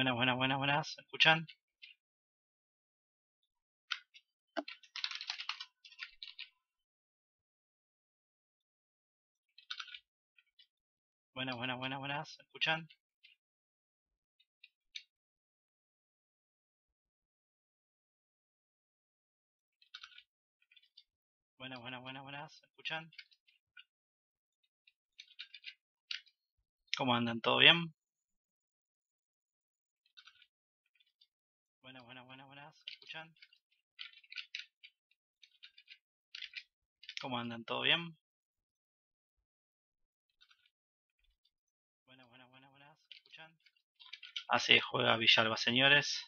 Buenas, buenas, buenas, buenas. ¿Me escuchan? Buenas, buenas, buenas, buenas. ¿Me escuchan? Buenas, buenas, buenas, buenas. ¿Me escuchan? ¿Cómo andan? ¿Todo bien? Buenas, buenas, buenas, buenas. ¿Me escuchan? ¿Cómo andan? ¿Todo bien? Buenas, buenas, buenas, buenas. ¿Me escuchan? Así juega Villalba, señores.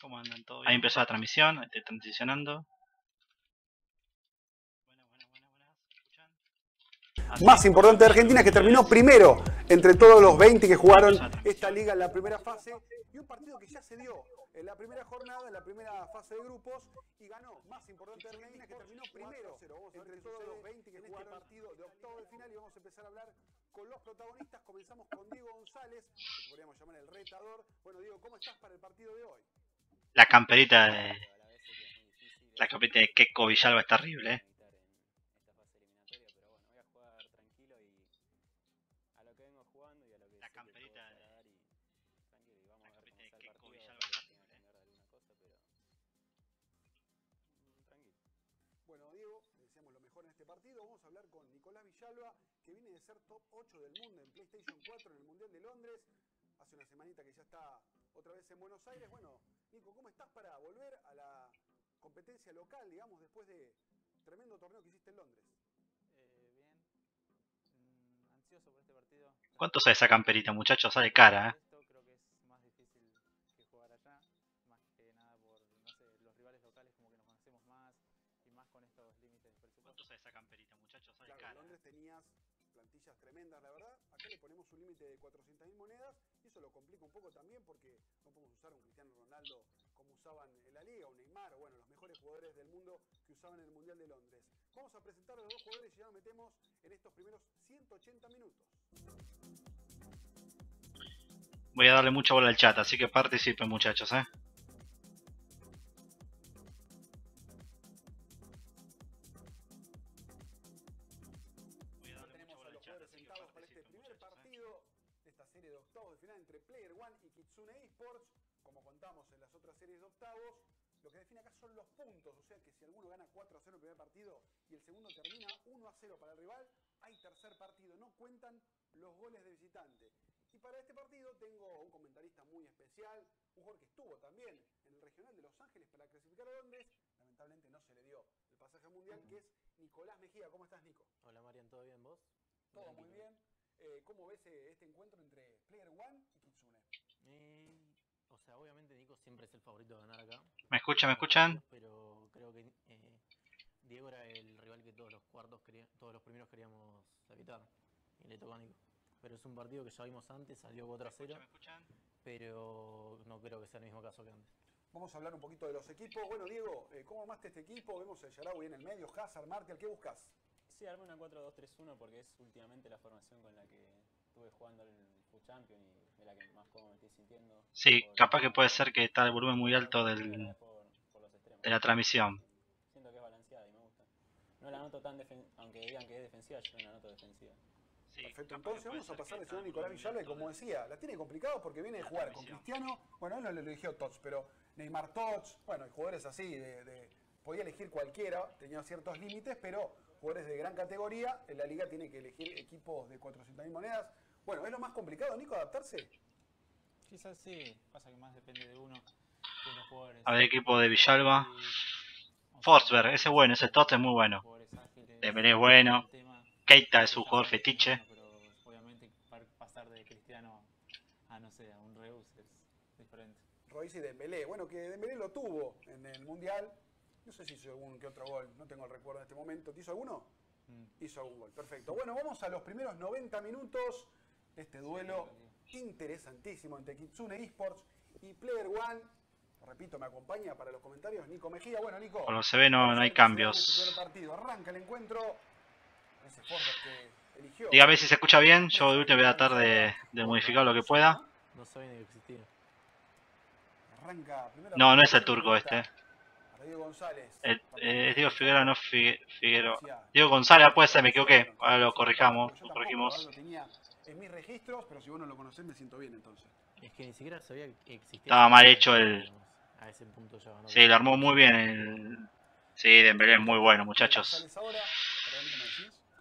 ¿Cómo andan? ¿Todo bien? Ahí empezó la transmisión, estoy transicionando. Buenas, buenas, buenas, buenas. ¿Me escuchan? Así más importante de Argentina, que terminó primero entre todos los 20 que jugaron esta liga en la primera fase. Y un partido que ya se dio en la primera jornada, en la primera fase de grupos, y ganó. Más importante de Argentina, que terminó primero entre todos los 20 que jugaron este partido de octavo de final. Y vamos a empezar a hablar con los protagonistas. Comenzamos con Diego González, que podríamos llamar el retador. Bueno, Diego, ¿cómo estás para el partido de hoy? La camperita de. La camperita de Keiko Villalba es terrible, eh. Villalba, que viene de ser top 8 del mundo en PlayStation 4 en el Mundial de Londres. Hace una semanita que ya está otra vez en Buenos Aires. Bueno, Nico, ¿cómo estás para volver a la competencia local, digamos, después de tremendo torneo que hiciste en Londres? Eh, bien. Mm, ansioso por este partido. ¿Cuánto sale esa camperita, muchachos? Sale cara, eh. Porque no podemos usar un Cristiano Ronaldo como usaban en la liga, un Neymar, o bueno, los mejores jugadores del mundo que usaban en el Mundial de Londres. Vamos a presentar los dos jugadores y ya nos metemos en estos primeros 180 minutos. Voy a darle mucha bola al chat, así que participen, muchachos, eh. El segundo termina 1 a 0 para el rival, hay tercer partido. No cuentan los goles de visitante. Y para este partido tengo un comentarista muy especial, un jugador que estuvo también en el regional de Los Ángeles para clasificar a Londres. Lamentablemente no se le dio el pasaje al mundial, que es Nicolás Mejía. ¿Cómo estás, Nico? Hola Marian, ¿todo bien vos? Todo muy bien. Eh, ¿Cómo ves eh, este encuentro entre Player One y Kitsune? Eh, o sea, obviamente Nico siempre es el favorito de ganar acá. ¿Me escuchan? ¿Me escuchan? Pero creo que eh, Diego era el rival que todos los cuartos quería- todos los primeros queríamos evitar. Y le tocó a Nico. Pero es un partido que ya vimos antes, salió 4 a 0, ¿Me escuchan? pero no creo que sea el mismo caso que antes. Vamos a hablar un poquito de los equipos. Bueno, Diego, eh, ¿cómo armaste este equipo? Vemos el Yarawi en el medio, Hazard, Martial, ¿qué buscas? Sí, armé una 4-2-3-1 porque es últimamente la formación con la que estuve jugando el Food Champion y de la que más cómodo me estoy sintiendo. Sí, Por- capaz que puede ser que está el volumen muy alto del, por- por de la transmisión. Siento que es balanceada y me gusta. No la noto tan defen- aunque digan que es defensiva, yo no la noto defensiva. Perfecto, entonces vamos a pasar al señor Nicolás Villalba, como decía, la tiene complicado porque viene de jugar con Cristiano, bueno, él no le eligió Tots, pero Neymar Tots, bueno, hay jugadores así, de, de- podía elegir cualquiera, tenía ciertos límites, pero jugadores de gran categoría, en la liga tiene que elegir equipos de 400.000 monedas. Bueno, ¿es lo más complicado, Nico, adaptarse? Quizás sí, pasa que más depende de uno, de los jugadores. A ver, equipo de Villalba. Y, Forsberg, ese es bueno, ese Tot es muy bueno. Dembélé es bueno. Keita es su Está jugador fetiche. Pero obviamente pa- pasar de Cristiano a no sé, a un Reus es diferente. Royce y Dembélé. Bueno, que Dembélé lo tuvo en el Mundial. No sé si hizo algún que otro gol, no tengo el recuerdo en este momento. ¿Te hizo alguno? Mm. Hizo algún gol, perfecto. Bueno, vamos a los primeros 90 minutos de este duelo interesantísimo entre Kitsune Esports y Player One. Repito, me acompaña para los comentarios Nico Mejía. Bueno, Nico. Que se ve no, no hay este cambios. primer partido. Arranca el encuentro. Ese Forsberg que eligió. Dígame si se escucha bien, yo de último voy a tratar de, de modificar lo que pueda. No sabía ni que existía. Arranca primero. No, no es el turco este. Diego González. Eh, eh, Diego Figueroa, no Figue- Diego González, puede ser, me equivoqué. Ahora lo corrijamos, lo corregimos. Lo tenía en mis registros, pero si vos no lo conocés me siento bien entonces. Es que ni siquiera sabía que existía. Estaba mal hecho el- A ese punto ya, ¿no? Sí, lo armó muy bien el... Sí, Dembélé es muy bueno, muchachos.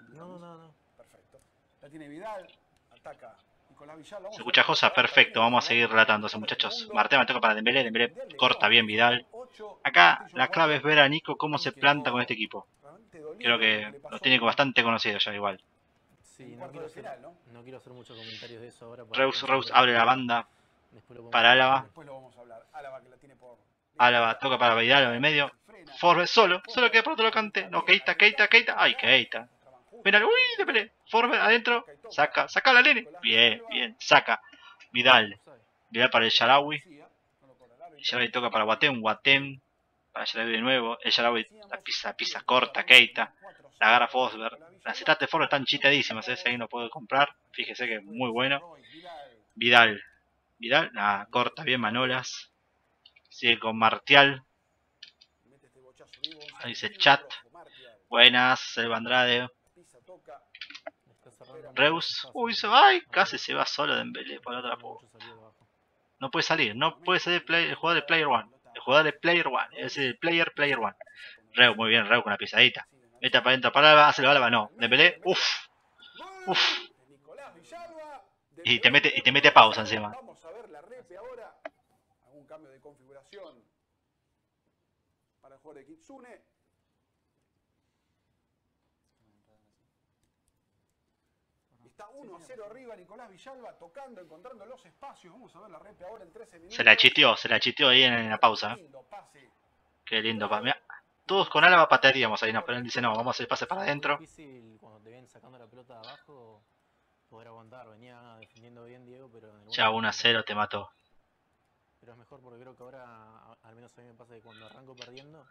No, no, no. Perfecto. La tiene Vidal, ataca Se escucha Josa, perfecto, vamos a seguir relatándose, el muchachos. Martema toca para Dembélé, Dembélé corta bien Vidal. Acá la clave es ver a Nico cómo se planta con este equipo. Creo que lo tiene en- bastante conocido ya igual. Sí, no quiero, hacer, ¿no? quiero hacer muchos comentarios de eso ahora. Reus, Reus abre la banda Después lo podemos para. Álava. Después lo vamos a hablar. Álava que la tiene por. Álava toca para Vidal en el medio. Frena. Forbe solo, solo que de pronto lo cante. No, Keita, Keita, Keita. Ay, Keita. Mira, uy, Dembélé. Forbe adentro. Saca, saca la línea. Bien, bien, saca. Vidal. Vidal para el Sharawi. El Sharawi toca para Guatén, Guatén. Para Sharawi de nuevo. El Sharawi la pisa, pisa corta, Keita. La agarra Fosberg. Las etapas de Forbe están chitadísimas, ese ahí no puedo comprar. Fíjese que es muy bueno. Vidal. Vidal, la corta bien Manolas. Sigue con Martial. Ahí dice chat. Buenas, el Andrade. Reus. Uy, se va. Ay, casi se va solo Dembélé por la otra abajo. No puede salir, no puede salir el, jugador de Player One. El jugador de Player One, es el Player Player One. Reus, muy bien, Reus con la pisadita. Mete para adentro para hace el Alba, no. Dembélé, uff. Uf. Y te mete- y te mete pausa encima. Vamos a ver la repe ahora. Algún cambio configuración para de Kitsune. Está 1 a 0 arriba Nicolás Villalba tocando, encontrando los espacios. Vamos a ver la repe ahora en 13 minutos. Se la chiteó, se la chiteó ahí en la pausa. Lindo pase. Qué lindo, pa. Mirá, todos con Alba patearíamos ahí, no, pero él dice no, vamos a hacer pase para Es adentro. difícil cuando te vienen sacando la pelota de abajo poder aguantar. Venía defendiendo bien Diego, pero en el Ya buen 1 a momento- 0 te mató. Pero es mejor porque creo que ahora, a- al menos a mí me pasa que cuando arranco perdiendo,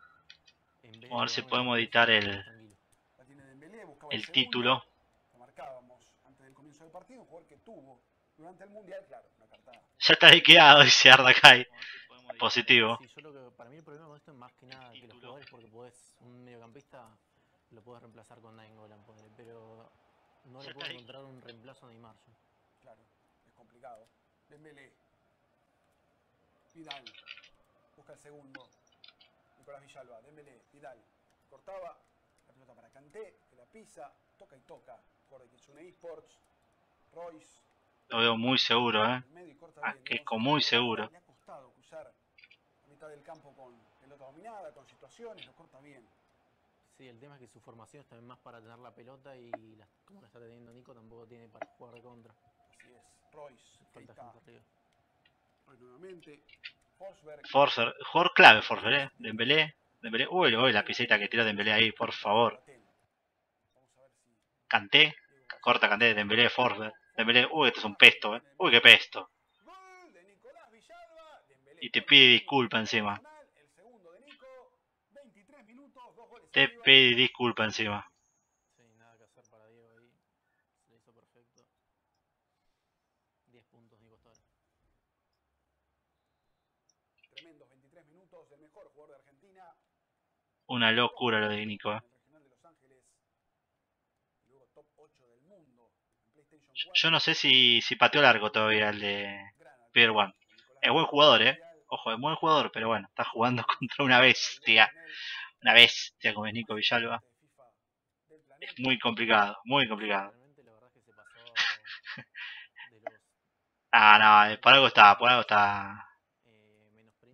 en vez de Vamos a ver si podemos editar el- El título. Lo marcábamos antes del comienzo del partido. Un jugador que tuvo durante el Mundial, claro, una cartada. Ya está liquidado, dice Ardakai. Positivo. Sí, yo lo que, para mí el problema con esto es más que nada que los jugadores, porque podés, un mediocampista lo podés reemplazar con Nainggolan, pero no le puedo encontrar un reemplazo a Neymar. Claro, es complicado. Dembélé. Vidal. Busca el segundo. Nicolás Villalba. Dembélé. Vidal. Cortaba. La pelota para Kanté. Que la pisa. Toca y toca. Por de Kitsune Esports. Royce. Lo veo muy seguro, eh. corta Ah, muy seguro. Le ha costado cruzar la mitad del campo con pelota dominada, con situaciones. Lo corta bien. Sí, el tema es que su formación es también más para tener la pelota y la- como la está teniendo Nico tampoco tiene para jugar de contra. Así es. Royce. Ahí Falta está. gente arriba. Royce nuevamente. Forsberg. Forcer, jugador clave Forcer, eh. Dembélé, Dembélé. Uy, uy, la pisita que tiró Dembélé ahí, por favor. Vamos a ver si Canté, corta Canté, Dembélé, Forcer. Dembélé, uy, esto es un pesto, eh. Uy, qué pesto. Y te pide disculpa encima. El segundo de Nico. 23 minutos, dos goles Te pide disculpa encima. Sí, nada que hacer para Diego ahí. Se le hizo perfecto. 10 puntos Nico hasta ahora. Tremendos 23 minutos del mejor jugador de Argentina. Una locura lo de Nico, eh. En el regional de Los Ángeles. Y luego top 8 del mundo. En PlayStation Yo- 4. Yo no sé si, si pateó largo todavía el de Gran Pier One. Es buen jugador, eh. Ojo, es buen jugador, pero bueno, está jugando contra una bestia. Una bestia como es Nico Villalba. Es muy complicado, muy complicado. Ah, no, eh, por algo está, por algo está.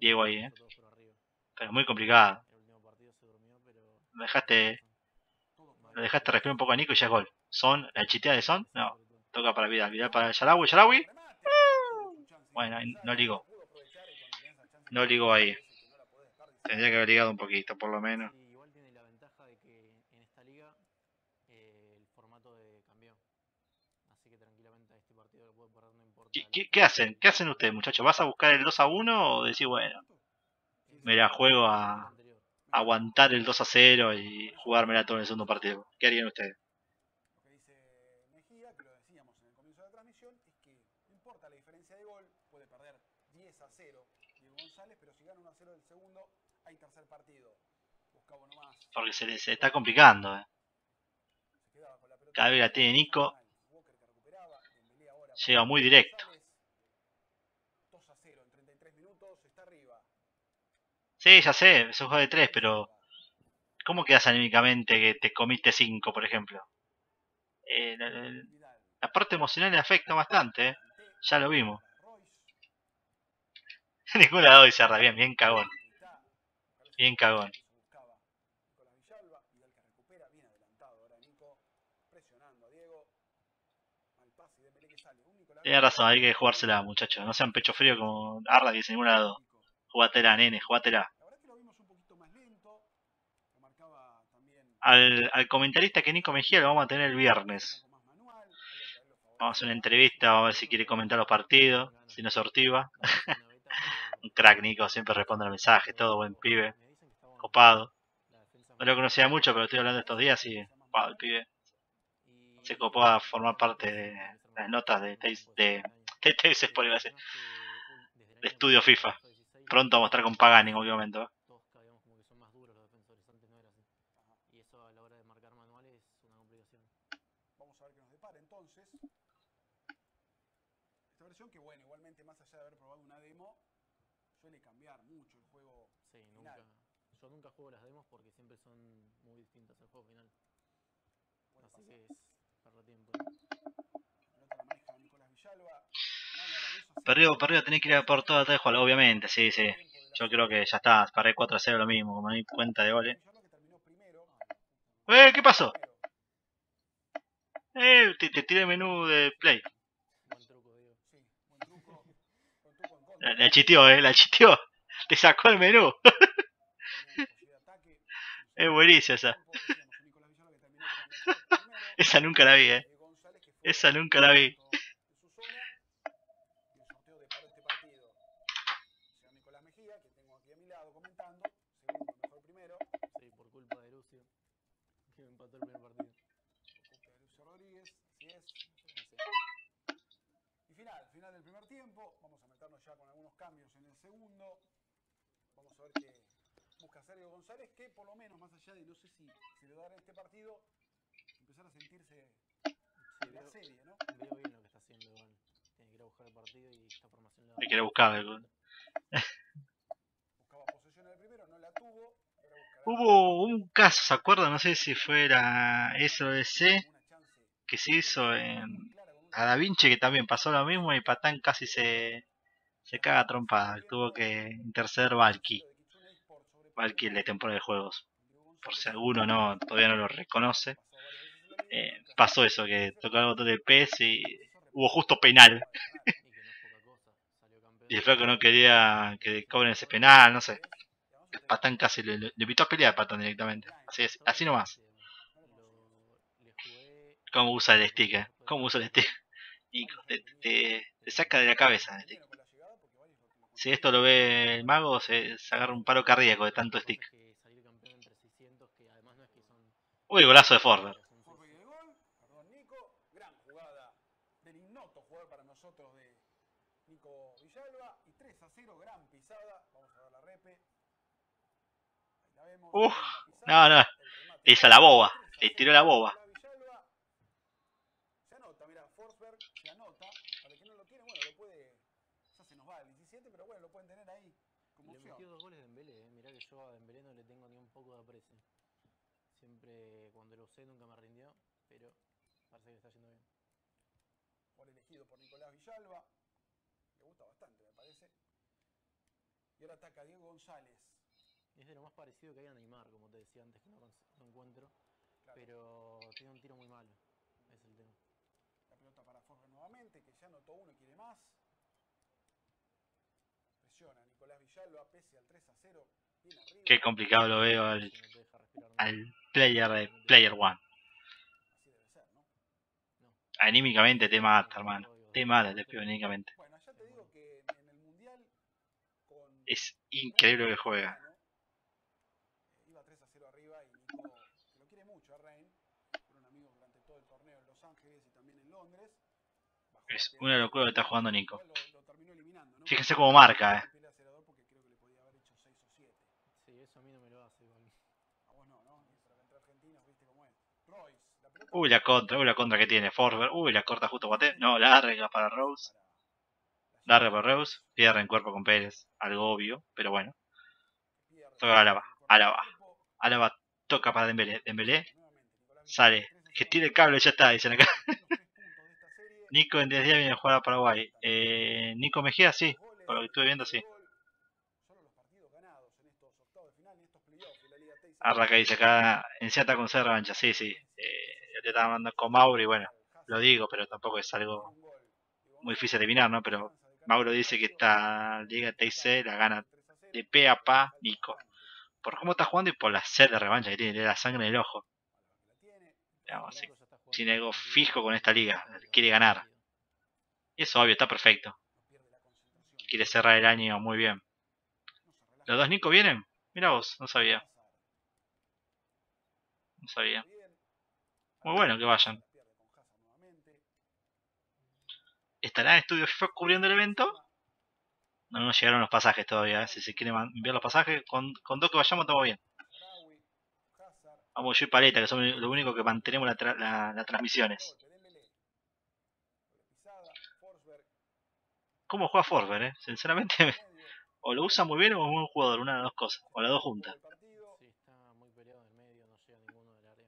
Diego ahí, eh. Pero muy complicado. El último partido se durmió, pero Lo dejaste, lo dejaste respirar un poco a Nico y ya es gol. Son, la chitea de Son, no. Toca para Vidal, Vidal para Yarawi, Yarawi. Bueno, no ligó. No ligó ahí. Tendría que haber ligado un poquito, por lo menos. ¿Qué, qué, qué hacen? ¿Qué hacen ustedes, muchachos? ¿Vas a buscar el 2 a 1 o decís, bueno, me la juego a. aguantar el 2 a 0 y jugármela todo en el segundo partido? ¿Qué harían ustedes? Lo que dice Mejía, que lo decíamos en el comienzo de la transmisión, es que no importa la diferencia de gol, puede perder 10 a 0 Diego González, pero si gana 1 a 0 del segundo, hay tercer partido. Buscaba uno más. Porque se les está complicando. eh. Cada vez la tiene Nico. Llega muy directo. González. 2 a 0 en 33 minutos, está arriba. Sí, ya sé, es un juego de 3, pero ¿cómo quedas anímicamente que te comiste 5, por ejemplo? Eh, la, parte emocional le afecta bastante, eh. Ya lo vimos. para Royce. Ningún lado y cerra bien, bien cagón. Bien cagón. Tienes razón, hay que jugársela, muchachos. No sean pecho frío como que dice ningún lado. Nico. Jugátela, nene, jugátela. La verdad que lo vimos un poquito más lento. Lo marcaba también Al, al comentarista que Nico Mejía lo vamos a tener el viernes. Vamos a hacer una entrevista, vamos a ver si quiere comentar los partidos, si no sortiva. Un crack, Nico, siempre responde los mensajes, todo buen pibe, copado. No lo conocía mucho, pero estoy hablando estos días y copado el pibe. Se copó a formar parte de las notas de de, de decir, de estudio FIFA. Pronto vamos a estar con Pagani en cualquier momento. ¿eh? Todos sabíamos como que son más duros los defensores, antes no era así. Y eso a la hora de marcar manuales es una complicación. Vamos a ver qué nos depara entonces. Esta versión que bueno, igualmente más allá de haber probado una demo, suele cambiar mucho el juego. Sí, Final. nunca. Yo nunca juego las demos porque siempre son muy distintas al juego final. Así pasar. que es perder tiempo. La pelota la maneja Nicolás Villalba. Nada, Baluza se- Perdido, perdido, tenés que ir a por toda jugar, obviamente, sí, sí. Yo creo que ya está, paré 4 a 0 lo mismo, como no hay cuenta de goles. ¡Eh! ¿Qué pasó? ¡Eh! Te, te tiré el menú de Play. La, la chiteó, eh, la chiteó. Te sacó el menú. Es buenísima esa. Esa nunca la vi, eh. Esa nunca la vi. en su zona. Y el sorteo de para este partido. Señor Nicolás Mejía, que tengo aquí a mi lado comentando. Segundo, mejor primero. Sí, por culpa de Lucio. Que me empató el primer partido. Por culpa de Lucio Rodríguez. Así es. Y final, final del primer tiempo. Vamos a meternos ya con algunos cambios en el segundo. Vamos a ver qué busca Sergio González, que por lo menos, más allá de no sé si se le dará en este partido, empezar a sentirse Sí, en la veo, serie, ¿no? veo bien lo que está haciendo igual. Tiene que ir a buscar el partido y esta formación la Hay que ir a buscar algo. Buscaba posesión en el primero, no la tuvo. Hubo un caso, ¿se acuerdan? No sé si fue la chance que se hizo en a Da Vinci que también pasó lo mismo y Patán casi se, se caga trompada. Tuvo que interceder Valky. de Valky el de temporada de juegos. Por si alguno no todavía no lo reconoce. Eh, pasó eso, que tocó el botón del PS y hubo justo penal. Y el flaco no quería que cobren ese penal, no sé. Patán casi le, le invitó a pelear a Patán directamente. Así es, así nomás. ¿Cómo usa el stick? eh? ¿Cómo usa el stick? Nico, te, te- te saca de la cabeza el stick. con la llegada porque varios lo- lo Si esto lo ve el mago, se, se agarra un paro cardíaco de tanto stick. Que salir campeón entre 600, que además no es que son. Uy, golazo de Forber. son Forbe y 600. el gol, perdón Nico, gran jugada del ignoto jugador para nosotros de Nico Villalba y 3 a 0, gran pisada, vamos a ver la repe. Ahí la vemos. Uf, no, no, le hizo la boba, 3 a le 0, tiró la boba. Nicolás Villalba. Se anota, mira, Forsberg se anota, para quien no lo tiene, bueno, lo puede, ya se nos va el 17, pero bueno, lo pueden tener ahí como Le opción. metió dos goles de Dembélé, eh. mirá que yo a Dembélé no le tengo ni un poco de aprecio. Nunca me rindió, pero parece que le está yendo bien. por elegido por Nicolás Villalba. Le gusta bastante, me parece. Y ahora ataca Diego González. Es de lo más parecido que hay a Neymar, como te decía antes, que no, encuentro, Claro, pero tiene un tiro muy malo. Es el tema. La pelota para Forger nuevamente, que ya anotó uno y quiere más. Presiona Nicolás Villalba, pese al 3 a 0. Bien arriba. Qué complicado lo veo al, al player de Player One. Anímicamente te mata, hermano. Te mata, te pido anímicamente. Es increíble que juega. Eh, Iba 3 a 0 arriba y Nico, que lo quiere mucho a Rein, fueron amigos durante todo el torneo en Los Ángeles y también en Londres. Bajó Es una locura lo que está jugando Nico. Fíjense cómo marca, eh. Pelea acelerador porque creo que le podía haber hecho 6 o 7. Sí, eso a mí no me lo hace igual. A vos no, ¿no? Y para entre argentinos, viste cómo es. Royce, la pelota Uy, la contra, uy, la contra que tiene. Forsberg, uy, la corta justo Guate. No, larga para Rose. Larga para Rose. Pierde en cuerpo con Pérez. Algo obvio, pero bueno. Toca Álava. Álava. Álava toca para Dembélé. Dembélé sale. Que tire el cable, ya está, dicen acá. Nico en 10 días viene a jugar a Paraguay. Eh, Nico Mejía, sí. Por lo que estuve viendo, sí. Arraca dice acá, en cierta con revancha, sí, sí. Te estaba hablando con Mauro y bueno, lo digo, pero tampoco es algo muy difícil de adivinar, ¿no? Pero Mauro dice que esta Liga TIC la gana de pe a pa Nico. Por cómo está jugando y por la sed de revancha que tiene, tiene la sangre en el ojo. Digamos, sí. Tiene algo fijo con esta liga, quiere ganar. Y es obvio, está perfecto. Quiere cerrar el año muy bien. ¿Los dos Nico vienen? Mira vos, no sabía. No sabía. Muy bueno que vayan. ¿Estará en Estudio FIFA cubriendo el evento? No nos llegaron los pasajes todavía. ¿eh? Si se quieren enviar los pasajes, con, con dos que vayamos estamos bien. Vamos yo y Paleta, que somos lo único que mantenemos la tra- la- las transmisiones. ¿Cómo juega Forsberg, eh? Sinceramente, o lo usa muy bien o es un buen jugador, una de las dos cosas, o las dos juntas. Sí, está muy peleado en el medio, no llega ninguno del área.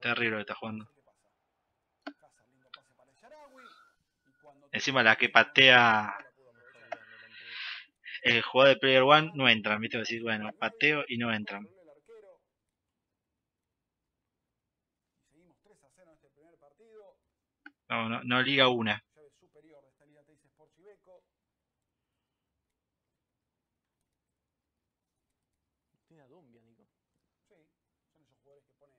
Terrible lo que está jugando. Encima la que patea el jugador de Player One no entran, ¿viste? Decir, bueno, pateo y no entran. Controló el arquero. Y seguimos 3 a 0 en este. No, no, no liga una. Llave superior de esta Liga Teis Sports Ibeco. Tiene a Dumbia, Nico. Sí, son esos jugadores que pone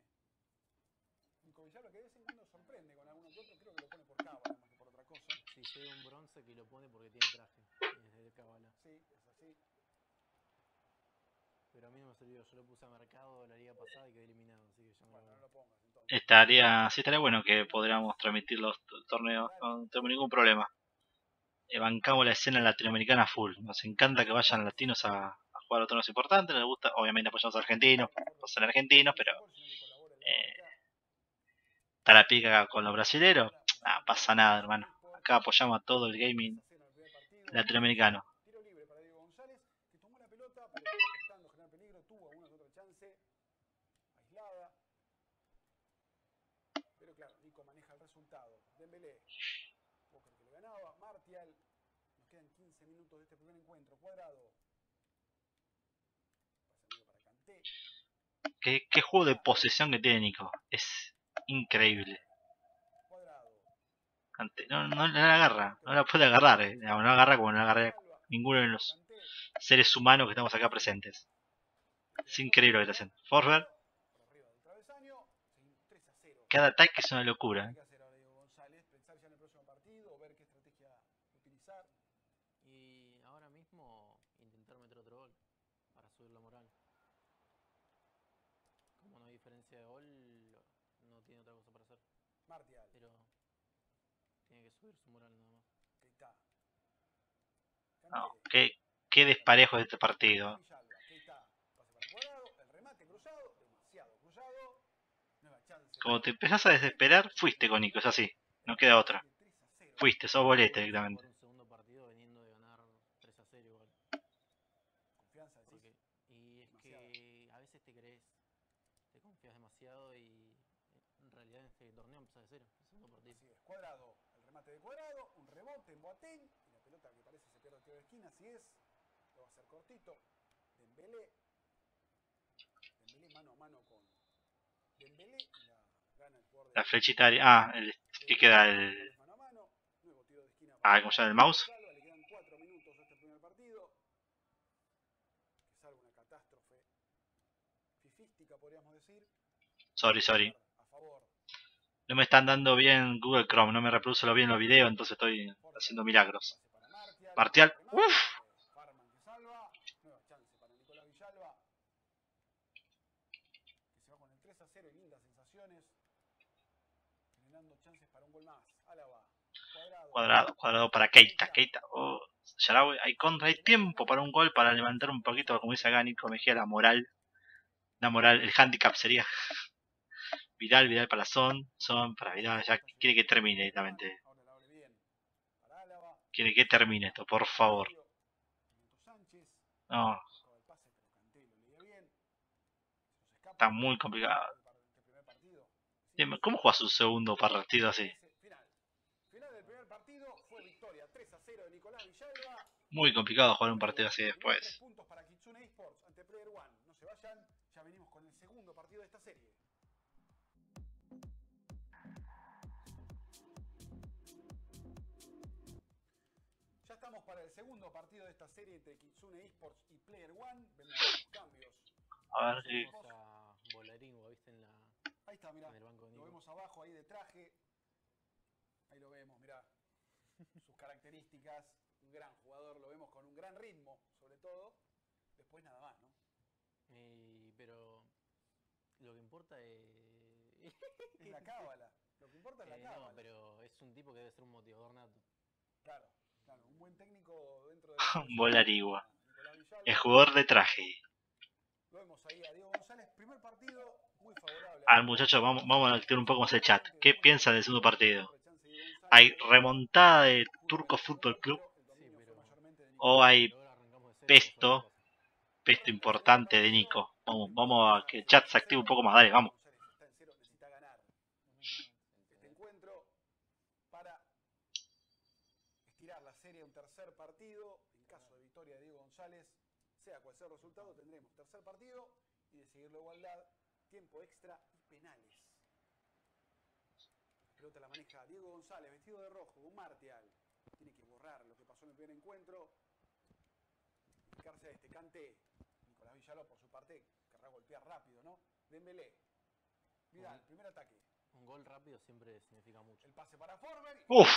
Nico Villalba, que de vez en cuando sorprende con alguno que otro. Creo que lo pone por cábala más que por otra cosa. Sí, yo hay un bronce que lo pone porque tiene traje. Es de Cabala. Sí, es así. Pero a mí no me sirvió. Yo lo puse a mercado la liga pasada y quedé eliminado. Así que ya me Bueno, no lo pongas entonces. Estaría, sí estaría bueno que podríamos transmitir los torneos, no tenemos ningún problema. Eh, bancamos la escena latinoamericana full. Nos encanta que vayan latinos a, a jugar a los torneos importantes. Nos gusta, obviamente apoyamos a argentinos, pues son argentinos, pero eh, está la pica con los brasileros. Ah, pasa nada, hermano. Acá apoyamos a todo el gaming latinoamericano. Tiro libre para Diego González, que tomó la pelota, pero está costando generar peligro, tuvo alguna que otra chance aislada. Pero claro, Nico maneja el resultado. Dembélé, Walker que le ganaba, Martial. Nos quedan 15 minutos de primer encuentro. Cuadrado. Pase amigo para Kanté. ¿Qué, qué juego de posesión que tiene Nico. Es increíble. No, no, la agarra, no la puede agarrar. eh. No la agarra como no la agarra ninguno de los seres humanos que estamos acá presentes. Es increíble lo que 3 a 0. cada ataque es una locura. ¿Qué eh. hay que hacer ahora Diego González? Pensar ya en el próximo partido, ver qué estrategia utilizar. Y ahora mismo intentar meter otro gol para subir la moral. Como no hay diferencia de gol, no tiene otra cosa para hacer. Martial, Pero tiene que subir su moral nada más. Keita. No, qué, qué desparejo es este partido. Como te empezás a desesperar, fuiste con Nico, es así. No queda otra. 3 a 0. Fuiste, sos bolete Jugar directamente. un segundo partido veniendo de ganar 3 a 0 igual. Confianza, decís. Porque, y es Demasiado. que a veces te crees, te confías demasiado y en realidad en este torneo empieza de cero, el segundo partido. Así es, cuadrado, el remate de cuadrado, un rebote en Boateng, y la pelota que parece se pierde el tiro de esquina, así es, lo va a hacer cortito, Dembélé, Dembélé mano a mano con Dembélé, y la gana el jugador de La flechita. Ah, el, que queda el. mano a mano, nuevo tiro de esquina Ah, ¿cómo se llama el mouse? Le quedan 4 minutos a este primer partido, que salva una catástrofe fifística podríamos decir, Sorry, sorry. a favor No me están dando bien Google Chrome, no me reproduce lo bien los videos, entonces estoy haciendo milagros. Martial, uf. Farman que salva, nueva chance para Nicolás Villalba, que se va con el 3 a 0 y lindas sensaciones. En el tenemos chances para un gol más. Álava, cuadrado. Cuadrado, para Keita. Keita. Oh, Sharawi, hay contra, hay tiempo para un gol, para levantar un poquito, como dice acá Nico Mejía, la moral. La moral, el handicap sería. Vidal, Vidal para Son, Son para Vidal, ya quiere que termine directamente. Ahora la abre bien. Para Álava. Quiere que termine esto, por favor. No, está muy complicado. ¿Cómo juega su segundo partido así? Final. Final del primer partido fue victoria 3 a 0 de Nicolás Villalba. Muy complicado jugar un partido así después. Segundo partido de esta serie entre Kitsune Esports y Player One. Vemos los cambios. A ver, a Bolaringo, ¿viste? En, la, Ahí está, mirá. en el banco de Lo vemos abajo ahí de traje. Ahí lo vemos, mirá. Sus características. Un gran jugador, lo vemos con un gran ritmo, sobre todo. Después nada más, ¿no? Y- pero lo que importa es... Es la cábala. Lo que importa es la Eh, cábala. no, pero es un tipo que debe ser un motivador nato. Claro, claro. Un buen técnico dentro de. Bolarigua. Nicolás Villalba. El jugador de traje. Lo vemos ahí a Diego González. Primer partido muy favorable. Al muchacho, vamos, vamos a activar un poco más el chat. ¿Qué piensa del segundo partido? ¿Hay remontada de Turco Fútbol Club? ¿O hay pesto? pesto importante de Nico? Vamos, vamos a que el chat se active un poco más. Dale, vamos. Está en cero, necesita ganar este encuentro para estirar la serie a un tercer partido. En caso de victoria de Diego González, el resultado, tendremos tercer partido y de seguir la igualdad, tiempo extra y penales. La pelota la maneja Diego González, vestido de rojo, con Martial. Tiene que borrar lo que pasó en el primer encuentro. Dedicarse a este cante. Nicolás Villalba, por su parte, querrá golpear rápido, ¿no? Dembélé. Vidal, primer ataque. Un gol rápido siempre significa mucho. El pase para Forber. Uf,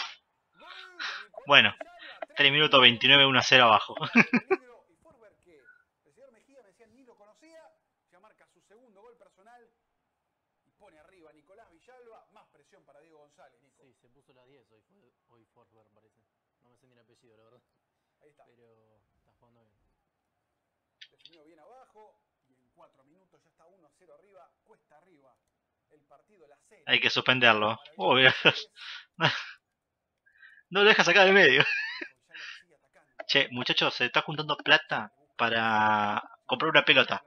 Bueno, Villalba, 3 minutos 29, 1 0 abajo. peligro. Y Forber que el señor Mejía me decía ni lo conocía, ya marca su segundo gol personal y pone arriba a Nicolás Villalba, más presión para Diego González, Nico. Sí, se puso la 10 hoy, fue, hoy Forsberg parece. No me sé ni el apellido, la verdad. Ahí está, Pero está jugando bien. definió bien abajo y en cuatro minutos ya está 1 a 0 arriba, cuesta arriba el partido, la serie. Hay que suspenderlo. González, No lo deja sacar del medio. Che, muchachos, se está juntando plata para comprar una pelota.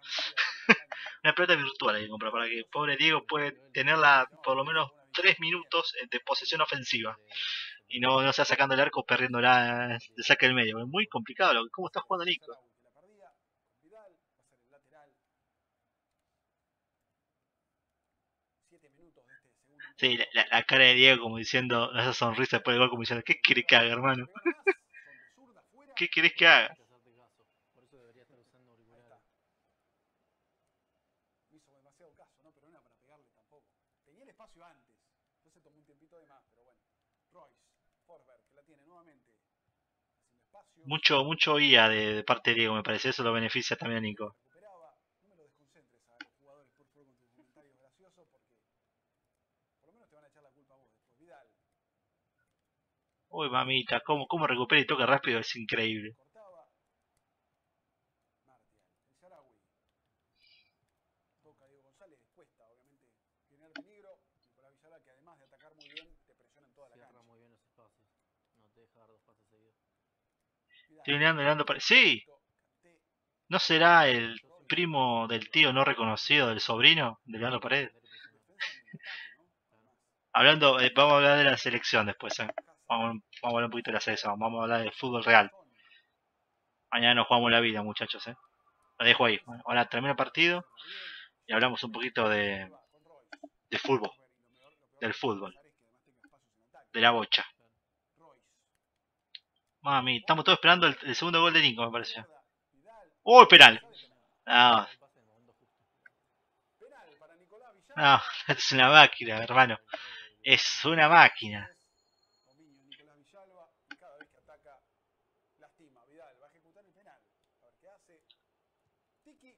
Una pelota virtual hay que comprar para que pobre Diego puede tenerla por lo menos 3 minutos de posesión ofensiva. Y no, no sea sacando el arco perdiéndola de saque del medio. Es muy complicado lo, cómo está jugando Nico. Sí, la, cara de Diego como diciendo, esa sonrisa después del gol como diciendo, ¿qué quiere que haga, hermano? ¿Qué querés que haga? Hay que hacerte caso. Por eso debería estar usando Ahí está. auriculares. Me hizo demasiado caso, ¿no? Pero no era para pegarle tampoco. Tenía el espacio antes. Entonces tomó un tiempito de más, pero bueno. Royce, Forber, que la tiene nuevamente. Haciendo espacio. Mucho, mucho IA de, de parte de Diego, me parece. Eso lo beneficia también a Nico. Uy, mamita, cómo, cómo recupera y toca rápido, es increíble. cortaba. Martial, el Sarawi. Toca Diego González, cuesta, obviamente, generar peligro. Nicolás Villalba, que además de atacar muy bien, te presiona en toda la Cierra cancha. muy bien los espacios. No te deja dar dos pases seguidos. Estoy mirando, para... ¡Sí! ¿No será el primo del tío no reconocido del sobrino de Leandro Paredes? Hablando, eh, vamos a hablar de la selección después, eh. Vamos, a hablar un poquito de la selección, vamos a hablar de fútbol real. Mañana nos jugamos la vida, muchachos, eh. Lo dejo ahí. Bueno, ahora termina el partido y hablamos un poquito de fútbol, del fútbol, de la bocha. Mami, estamos todos esperando el, el segundo gol de Nico, me parece. ¡Oh! No, El. Penal Nicolás Villalba. no, es una máquina, hermano. Es una máquina.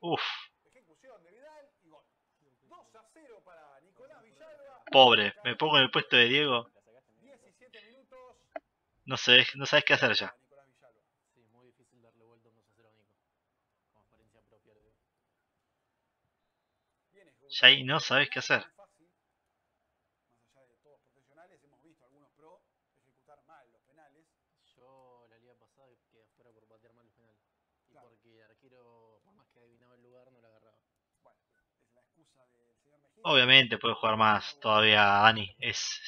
Uf, ejecución de Vidal y gol. 2 a 0 para Nicolás Villalba. Pobre, me pongo en el puesto de Diego. La sacaste muy bien. 17 minutos. No sabes, no sabes qué hacer ya. Nicolás Villalba. Sí, muy difícil darle vuelta a un 2 a 0 a Nico. Como experiencia propia lo digo. Bien Ya ahí no sabes qué hacer. Obviamente puede jugar más todavía Dani. Es.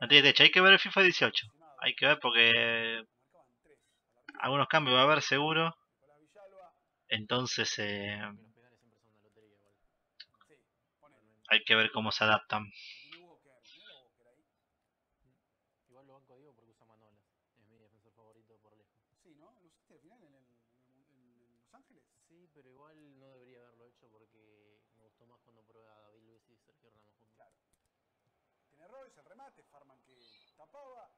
No tiene techo. Hay que ver el FIFA 18. Hay que ver porque algunos cambios va a haber seguro. Entonces eh, hay que ver cómo se adaptan. Tiene Walker. Mirá la Walker ahí. Igual lo banco a Diego porque usa manolas. Es mi defensor favorito por lejos. Sí, ¿no? ¿Lo usaste al final en, el, en, el- en Los Ángeles? Sí, pero igual no debería haberlo hecho porque me gustó más cuando probé a David Luis y Sergio Ramos juntos. Claro. Tiene Royce, el remate, Farman que tapaba.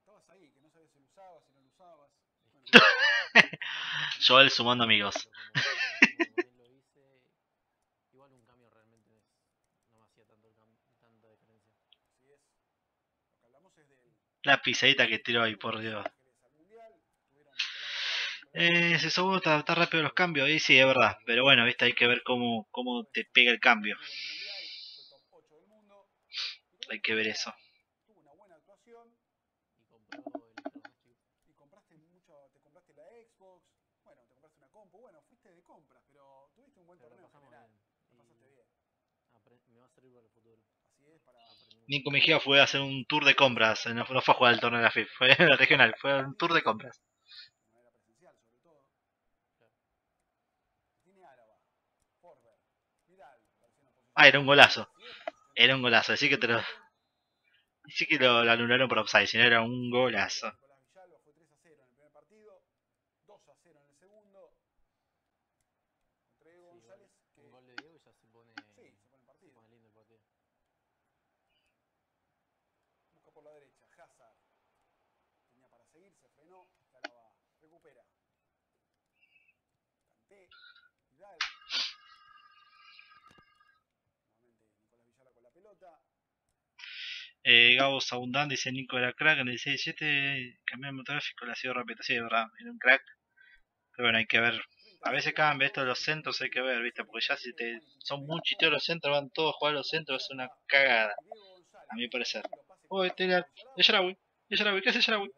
Estabas ahí, que no sabías si lo usabas, si no lo usabas. Bueno, Joel sumando amigos. La pisadita que tiró ahí, por Dios. Eh, se subió tan, tan rápido los cambios, ahí sí, es verdad. Pero bueno, viste, hay que ver cómo, cómo te pega el cambio. estuvo en el Mundial, fue top 8 del mundo. Nicolás Hay que ver eso. Tuvo una buena actuación Y compró electrodomésticos. y compraste mucho, te compraste la Xbox, bueno, te compraste una compu, bueno, fuiste de compras, pero tuviste un buen Pero la torneo en pasamos general. bien. La pasaste Y bien. apre- me va a servir para el futuro. Así es, para Aprendí mucho. Nico Mejía fue a hacer un tour de compras, no, no fue a jugar el torneo de la FIFA, fue a la regional, fue un tour de compras. Ah, era un golazo. Así Era un golazo, así que te lo, sí que lo, lo anularon por offside, si no era un golazo. Nicolás Villalba fue 3 a 0 en el primer partido, 2 a 0 en el segundo. Contra Diego Sí, igual, González, que un gol de Diego y ya se pone, sí, se pone el se partido. pone lindo el partido. Busca por la derecha, Hazard. Tenía para seguir, se frenó, Álava recupera. Canté, Vidal. Nuevamente Nicolás Villalba con la pelota. Eh, Gabo Abundante dice Nico era crack en el 16-17, cambió el motográfico, la ha sido rápido, sí, es verdad, era un crack. Pero bueno, hay que ver, a veces cambia esto de los centros, hay que ver, viste, porque ya si te son muy chiteos los centros, van todos a jugar a los centros, es una cagada, a mi parecer. Oh, este era de Sharawi, de Sharawi, ¿qué hace Sharawi?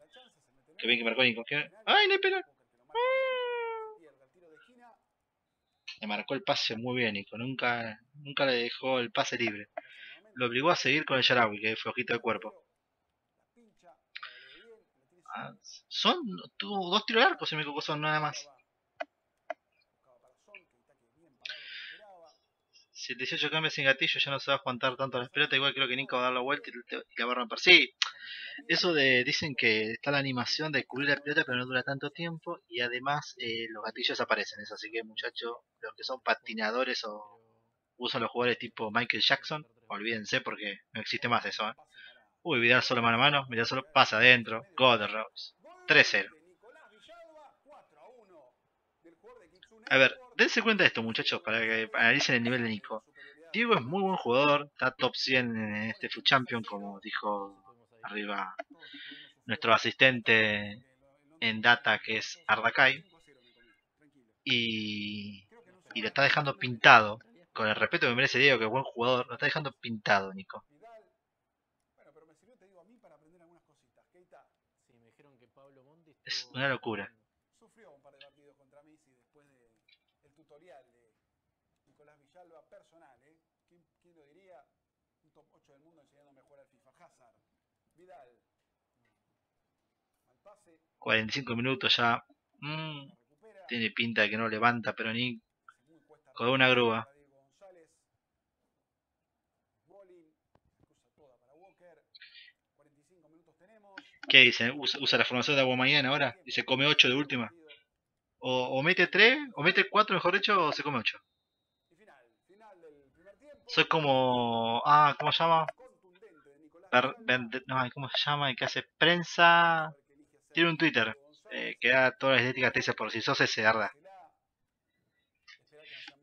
Que bien que marcó Nico, que... ¡Ay, no hay penal! Le marcó el pase muy bien, Nico, nunca, nunca le dejó el pase libre. Lo obligó a seguir con el Sharawi, que es flojito de cuerpo. Ah, son tuvo dos tiros al arco, si me equivoco, son nada más. Si el 18 cambia sin gatillo ya no se va a aguantar tanto las pelotas, igual creo que Nico va a dar la vuelta y la va a romper. Sí, eso de, dicen que está la animación de cubrir la pelota pero no dura tanto tiempo y además eh, los gatillos aparecen, eso así que muchachos, los que son patinadores o usan los jugadores tipo Michael Jackson, olvídense porque no existe más eso. ¿eh? Uy, Vidal solo mano a mano, Vidal solo pasa adentro, God Rose. 3-0. A ver, dense cuenta de esto muchachos para que analicen el nivel de Nico. Diego es muy buen jugador, está top 100 en este Food Champion como dijo arriba nuestro asistente en data que es Ardakai y, y lo está dejando pintado. Con el respeto que me merece Diego, que es buen jugador, lo está dejando pintado, Nico. Vidal. Bueno, pero me sirvió, te digo, a mí para aprender algunas cositas. Keita Sí, me dijeron que Pablo Monti Es estuvo una locura. sufrió un par de partidos contra Messi después del tutorial de Nicolás Villalba personal, ¿eh? ¿Quién, quién lo diría? Un top 8 del mundo enseñándome a jugar al FIFA. Hazard, Vidal. Al pase, 45 minutos ya. Mm, tiene pinta de que no levanta, pero ni con una grúa. para Diego González. Bolin, cruza toda para Walker. 45 minutos tenemos. ¿Qué dice? ¿Usa, usa la formación de Aguamayan ahora? Dice come 8 de última. O, o mete 3, o mete 4 mejor dicho, o se come 8. Y final, final del primer tiempo. Soy como... Ah, ¿cómo se llama? Per- no, ¿Cómo se llama? El que hace prensa... Tiene un Twitter. Eh, que da todas las estéticas te dice por si sos ese, Arda.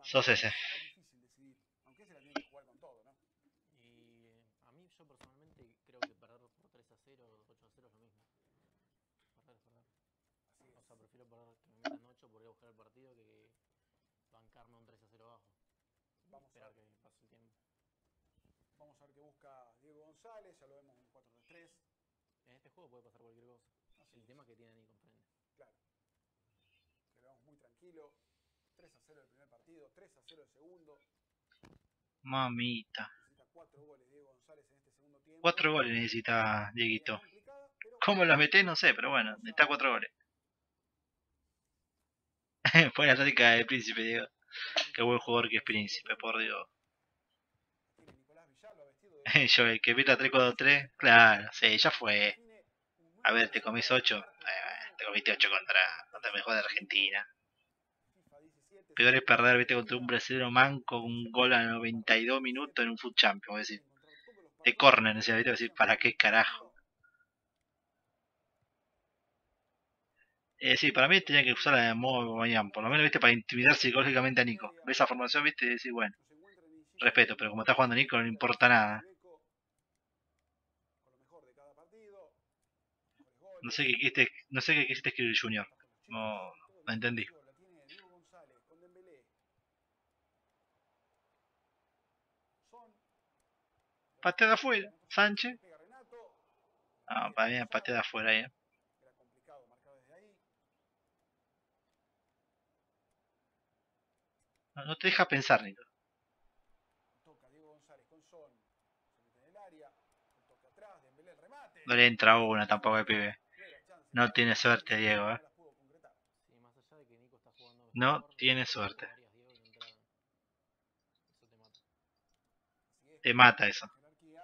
Sos ese. Es difícil decidir, aunque ese la tiene que jugar con todo, ¿no? yo personalmente creo que perder por 3 a 0 o 8 a 0 es lo mismo. Perder es perder. Así O es. sea, prefiero perder que me metan 8 por ir a buscar el partido que bancarme un 3 a 0 abajo. y Vamos a esperar ver. que pase el tiempo. Vamos a ver qué busca Diego González, ya lo vemos en 4-3-3. En este juego puede pasar cualquier cosa. Así El es. tema es que tiene a Nico enfrente. Claro. Que lo vemos tranquilo. 3 a 0 el primer partido, 3 a 0 el segundo. Mamita. Necesita 4 goles Diego González en este segundo tiempo. Cuatro goles necesita Dieguito. ¿Cómo la metés? No sé, pero bueno, necesita cuatro goles. Fue la táctica del príncipe, Diego. Qué buen jugador que es príncipe, por Dios. Yo, el que meta 3 4 3, claro, sí, ya fue. A ver, te comís 8. marco te comiste 8 contra, contra el mejor de Argentina. FIFA 17, Peor es perder, viste, contra un brasileño manco, un gol a 92 minutos en un Foot Champion, voy a decir. De córner, viste, decir, ¿para qué carajo? Eh, sí, para mí tenía que usar la de modo Mañana, por lo menos, viste, para intimidar psicológicamente a Nico. Ve esa formación, viste, y decir, bueno, respeto, pero como está jugando Nico no le importa nada. No sé qué quisiste, no sé qué quisiste escribir Junior. No, no entendí. La tiene Diego González con Dembélé. Son. Pateada afuera, Sánchez. No, para mí pateada afuera ahí. No, te deja pensar, remate. No le entra una tampoco el pibe. No tiene suerte, Diego, eh. No las pudo concretar. Sí, más allá de que Nico está jugando. No mejor, tiene tuvo suerte. varias, Diego, y no entraron. Eso te mata. Así es, Te mata eso. jerarquía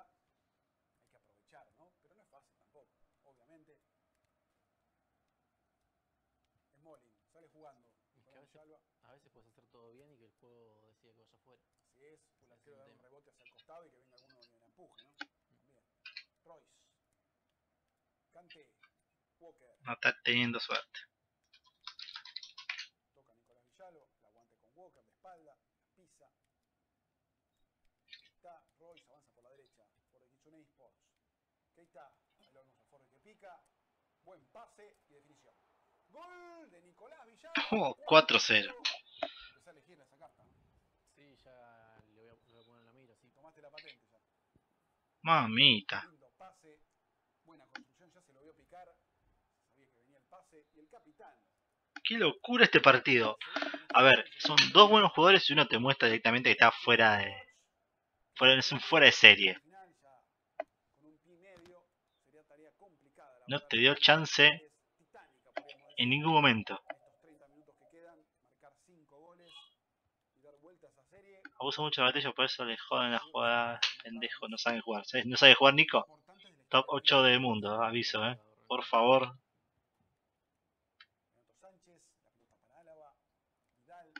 hay que aprovechar, ¿no? Pero no es fácil tampoco, obviamente. Smolin sale jugando. Es que a Nicolás veces, Villalba, a veces puedes hacer todo bien y que el juego decida que vaya afuera. así es, un Ese es arquero el dar un tema. rebote hacia el costado y que venga alguno y la empuje, ¿no? También. Royce. Cante. Walker. No está teniendo suerte. Toca Nicolás Villalba. La aguante con Walker de espalda. La pisa. Está Royce, avanza por la derecha. Por el Kitsune Sports. Keita. Ahí lo vemos a Forre que pica. Buen pase y definición. Gol de Nicolás Villalba. Oh, 4-0. Empezá a elegir esa carta. Sí, ya le voy a, le voy a poner en la mira, sí. Tomaste la patente ya. Mamita. Lindo pase. Buena construcción. Ya se lo vio picar. Sabía que venía el pase. Y el capitán. Qué locura este partido. A ver, son dos buenos jugadores y uno te muestra directamente que está fuera de. Fuera, es un fuera de serie. No te dio chance En ningún momento. Estos 30 minutos que quedan, marcar 5 goles y dar vuelta a esa serie. Abusa mucho de batalla, por eso le joden las jugadas. Pendejo, no saben jugar. ¿No sabe jugar Nico? Top equipo 8 del mundo, aviso, eh. Por favor. Renato Sánchez, la pelota para Álava, Vidal,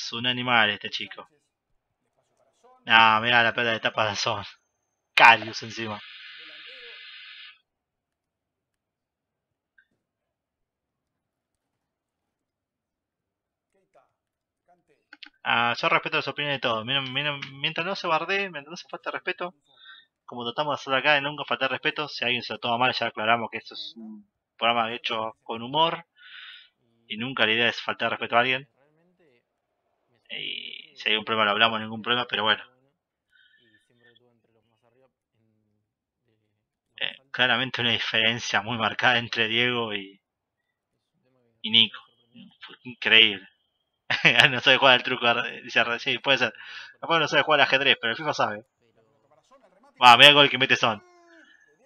Es un animal este chico. Ah, mira la pelota de tapa de Son. Carius encima. Ah, yo respeto las opiniones de todos. Mientras no se bardee, mientras no se falte respeto, como tratamos de hacer acá de nunca faltar respeto, si alguien se lo toma mal, ya aclaramos que esto es un programa hecho con humor y nunca la idea es faltar respeto a alguien. Y si hay un problema lo hablamos, ningún problema, pero bueno. Eh, altos. claramente una diferencia muy marcada entre Diego y y Nico. increíble. no sabe jugar al truco, dice Arre- sí, puede ser. Después no sabe jugar al ajedrez, pero el FIFA sabe. Va, mira el gol que mete Son.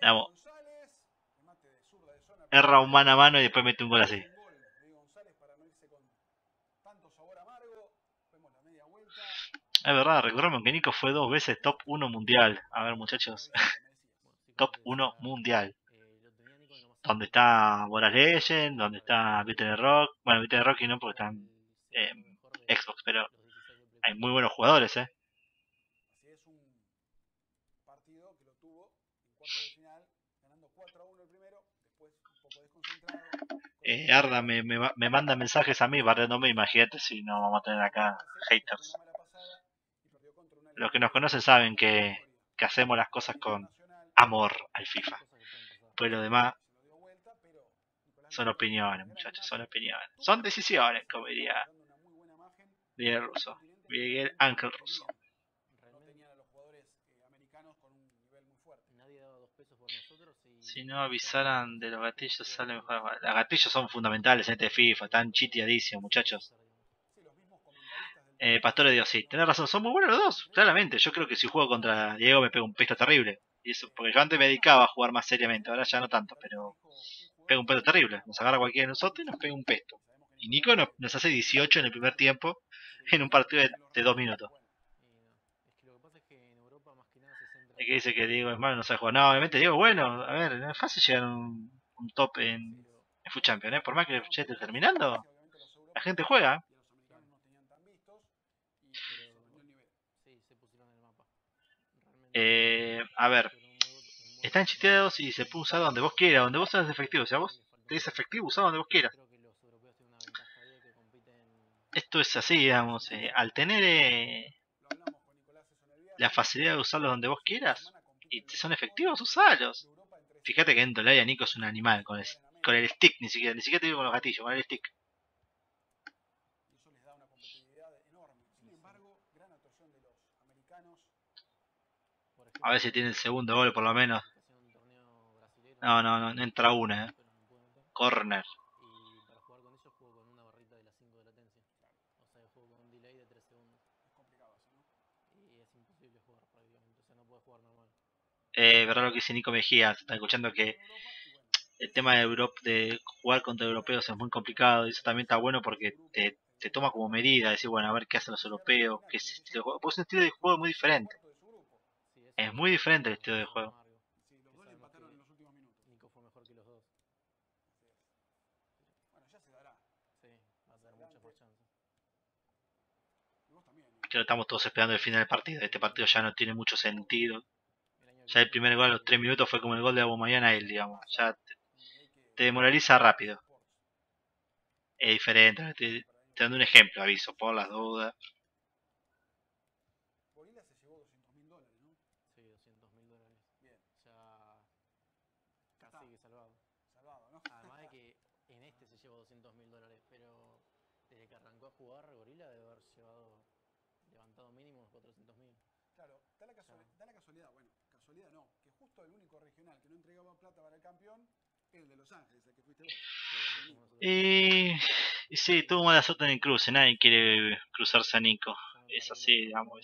Vamos. Erra un mano a mano y después mete un gol así. Un gol de Diego González para no irse con tanto sabor amargo. Vemos la media vuelta. Es verdad, recordemos que Nico fue dos veces top 1 mundial. A ver muchachos, top como te 1 decía, mundial. en Donde está Boras Legend, donde está Vite Rock. Bueno, Vite Rock y no porque están de Xbox, pero los 16 de Play hay muy buenos jugadores, eh. Así es un partido que lo tuvo en cuartos de final, ganando 4 a 1 el primero, después un poco desconcentrado. Eh, Arda me, me, me manda mensajes a mí barriéndome, imagínate si no vamos a tener acá haters. Los que nos conocen saben que, que hacemos las cosas con, amor al FIFA. Pues lo demás son opiniones, muchachos, son opiniones. Son decisiones, como diría muy buena imagen Miguel Ángel. Russo. Si no avisaran de los gatillos, sale mejor. Los gatillos son fundamentales en este FIFA, están chiteadísimos, muchachos. Sí, los mismos comentaristas del Eh, Pastor de Dios, sí, tenés razón, son muy buenos los dos, claramente. Yo creo que si juego contra Diego me pego un pesto terrible. Y eso, porque yo antes me dedicaba a jugar más seriamente, ahora ya no tanto, pero pega un pesto terrible. Nos agarra cualquiera de nosotros y nos pega un pesto. Y Nico nos, nos hace 18 en el primer tiempo, en un partido de, de dos minutos. El que dice que Diego es malo, no sabe jugar. No, obviamente Diego bueno. A ver, no es fácil llegar a un, top en, en ¿eh? Por más que ya esté terminando, la gente juega. y a los americanos no tenían tan vistos y Pero- sorprendió el nivel. sí, se pusieron en el mapa. Realmente... Eh, a ver, están chiteados y se puede usar donde vos quieras, donde vos seas efectivo. O sea, vos tenés efectivo, usado donde vos quieras. Esto es así, digamos. eh, al tener eh, la facilidad de usarlos donde vos quieras y los son efectivos, usalos. Fíjate que en Dolaya Nico es un animal con el, con el stick, ni siquiera, ni siquiera te digo con los gatillos, con el stick. y eso les da una competitividad enorme. Sin embargo, gran actuación de los americanos. Por ejemplo, A ver si tiene el segundo gol por lo menos. No, no, no, no entra una, eh. Corner. Y para jugar con ellos juego con una barrita de las 5 de latencia. O sea, juego con un delay de 3 segundos. Es complicado eso, ¿no? Y es imposible jugar prácticamente. O sea, no puedes jugar normal. Eh, verdad lo que dice Nico Mejía, se está escuchando que el tema de, Europa, de jugar contra europeos es muy complicado y eso también está bueno porque te, te toma como medida, decir, bueno, a ver qué hacen los europeos. Porque es un estilo de juego muy diferente. cuarto de su grupo. Sí, eso Es muy diferente el estilo de juego. los Que estamos todos esperando el final del partido. Este partido ya no tiene mucho sentido. Ya el primer gol a los 3 minutos fue como el gol de Aubameyang a él, digamos. Ya te, demoraliza rápido. Es diferente. Te, te dando un ejemplo, aviso, por las dudas. Gorila se llevó 200 mil dólares, ¿no? Sí, 200 mil dólares. Bien, Ya Ya casi está. que salvado. salvado, ¿no? Además de que en este se llevó 200 mil dólares, pero desde que arrancó a jugar Gorila debe haber llevado levantado mínimo 400 mil. Claro, da la, casual- da la casualidad, bueno, casualidad no, que justo el único regional que no entregaba plata para el campeón es el de Los Ángeles, el que fuiste vos. Y, y sí, tuvo mala suerte en el cruce. Nadie quiere cruzarse a Nico. Es así, digamos,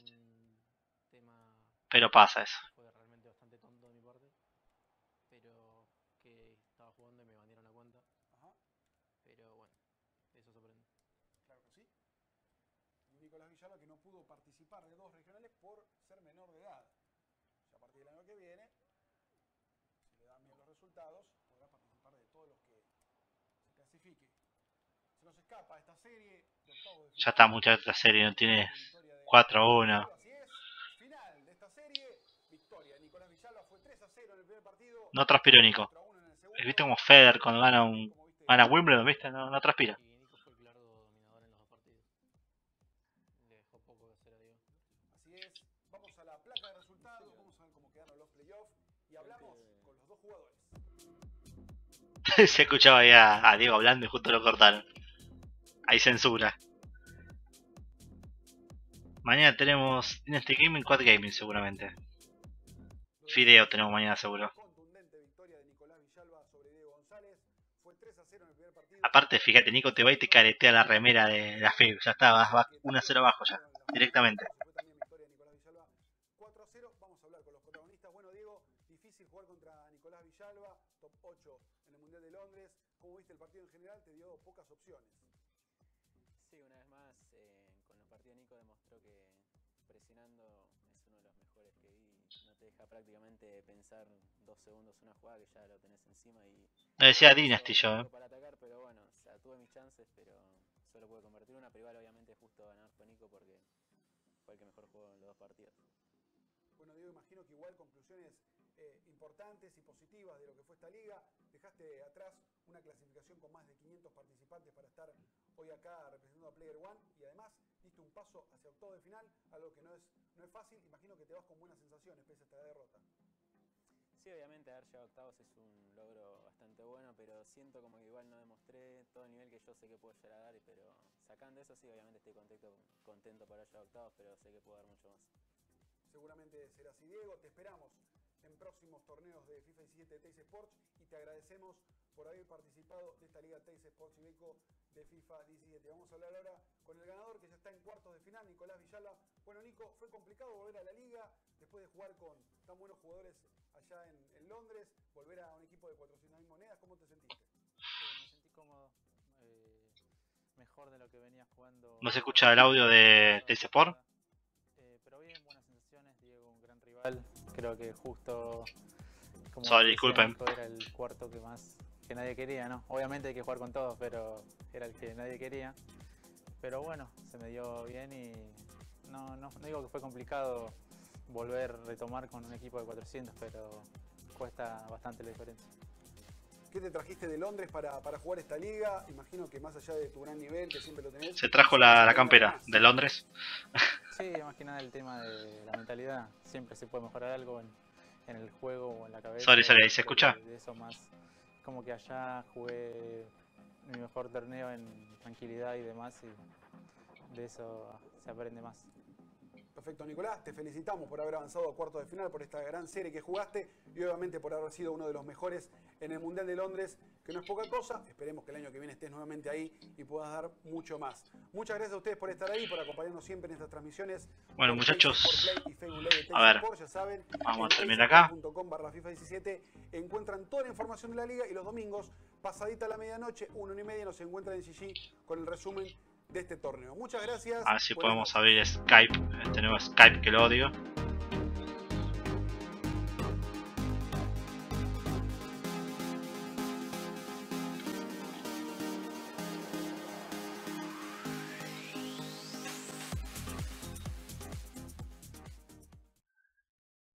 Pero pasa eso. que fue realmente bastante tonto de mi parte, pero que estaba jugando y me bandieron la cuenta, Ajá, pero bueno, eso se aprende. claro que sí. Y un Nicolás Villalba que no pudo participar de dos regionales por ser menor de edad. O sea, a partir del año que viene, si le dan bien los resultados, podrá participar de todos los que se clasifique. Se nos escapa esta serie de octavos de Ya está, muchachos, esta serie no tiene Victoria de 4-1. Así es, final de esta serie, victoria. Nicolás Villalba fue 3 a 0 en el primer partido. No transpiró Nico. 4 a 1 en el segundo. ¿Viste como Federer cuando gana un gana Wimbledon, viste? No, no transpira. Y Nico fue el claro dominador en los dos partidos. Le dejó poco que hacer a Diego. Así es, vamos a la placa de resultados, vamos a ver cómo quedaron los playoffs y hablamos con los dos jugadores. Se escuchaba ahí a, a Diego hablando y justo lo cortaron. Hay censura. Mañana tenemos Dynasty Gaming, Quad Gaming seguramente. Fideo tenemos mañana seguro. Contundente victoria de Nicolás Villalba sobre Diego González. Fue 3 a 0 en el primer partido. Aparte, fíjate, Nico te va y te caretea la remera de la FIB. Ya está, vas, vas 1-0 abajo ya. Directamente. Dos segundos una jugada que ya lo tenés encima y... No decía Dynasty yo, eh. Para atacar, pero bueno, o sea, tuve mis chances, pero solo pude convertir una, pero igual obviamente justo ganar fue Nico porque fue el que mejor jugó en los dos partidos. Bueno, Diego, imagino que igual conclusiones eh, importantes y positivas de lo que fue esta liga. Dejaste atrás una clasificación con más de 500 participantes para estar hoy acá representando a Player One y además diste un paso hacia octavo de final, algo que no es, no es fácil. Imagino que te vas con buenas sensaciones pese a esta derrota. Sí, obviamente haber llegado a octavos es un logro bastante bueno, pero siento como que igual no demostré todo el nivel que yo sé que puedo llegar a dar, pero sacando eso sí, obviamente estoy contento, contento por haber llegado a octavos, pero sé que puedo dar mucho más. Seguramente será así, Diego. Te esperamos en próximos torneos de FIFA 17 de Teis Sports y te agradecemos por haber participado de esta Liga Teis Sports Ibeco de FIFA 17. Vamos a hablar ahora con el ganador que ya está en cuartos de final, Nicolás Villala. Bueno, Nico, fue complicado volver a la liga después de jugar con tan buenos jugadores allá en, en Londres, volver a un equipo de 400.000 monedas. ¿Cómo te sentiste? Eh, me sentí cómodo, eh, mejor de lo que venía jugando. No se escucha el audio de TC Sport. Eh, pero bien, buenas sensaciones. Diego, un gran rival. Creo que justo. Como Sorry, decía disculpen. Era el cuarto que más. que nadie quería, ¿no? Obviamente hay que jugar con todos, pero era el que nadie quería. Pero bueno, se me dio bien y. No, no, no digo que fue complicado volver a retomar con un equipo de 400, pero cuesta bastante la diferencia. ¿Qué te trajiste de Londres para, para jugar esta liga? Imagino que más allá de tu gran nivel, que siempre lo tenés. Se trajo la, la campera de Londres. Sí, más que nada el tema de la mentalidad. Siempre se puede mejorar algo en, en el juego o en la cabeza. Sorry, sorry, ¿ahí se escucha? De eso más. Como que allá jugué mi mejor torneo en tranquilidad y demás, y de eso se aprende más. Perfecto, Nicolás. Te felicitamos por haber avanzado a cuartos de final, por esta gran serie que jugaste y obviamente por haber sido uno de los mejores en el Mundial de Londres, que no es poca cosa. Esperemos que el año que viene estés nuevamente ahí y puedas dar mucho más. Muchas gracias a ustedes por estar ahí, por acompañarnos siempre en estas transmisiones. Bueno, muchachos, a ver, ya saben, vamos a terminar acá. teissport.com barra FIFA 17 encuentran toda la información de la liga y los domingos, pasadita la medianoche, una y media, nos encuentran en GG con el resumen de este torneo. Muchas gracias. A ver si Buenas podemos abrir Skype. Este nuevo Skype que lo odio.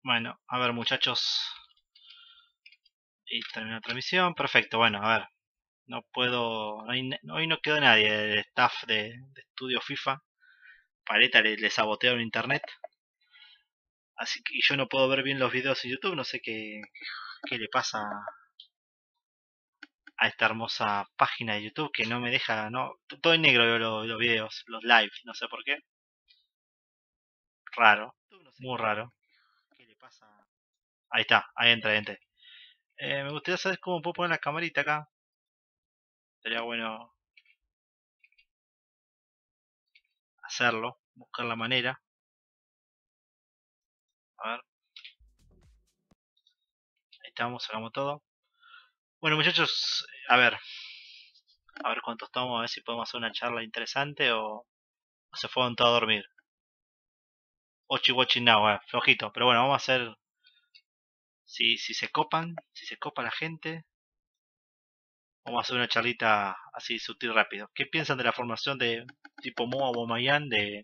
Bueno, a ver muchachos. Y termina la transmisión. Perfecto, bueno, a ver. No puedo. no hay- hoy no quedó nadie del staff de, de estudio FIFA. Paleta le, le sabotearon internet. Así que y yo no puedo ver bien los videos en YouTube. No sé qué, qué le pasa a esta hermosa página de YouTube que no me deja. no Todo en negro veo los, los videos, los live. No sé por qué. Raro. Muy raro. ¿Qué le pasa? Ahí está, ahí entra, entra. Eh, me gustaría saber cómo puedo poner la camarita acá. Sería bueno hacerlo, buscar la manera. A ver. Ahí estamos, sacamos todo. Bueno muchachos, a ver. A ver cuántos estamos, a ver si podemos hacer una charla interesante o, o se fueron todos a dormir. Ochi watching now, eh, flojito. Pero bueno, vamos a hacer... Si, si se copan, si se copa la gente, Vamos a hacer una charlita así sutil rápido. ¿Qué piensan de la formación de tipo Moa Bomayan de,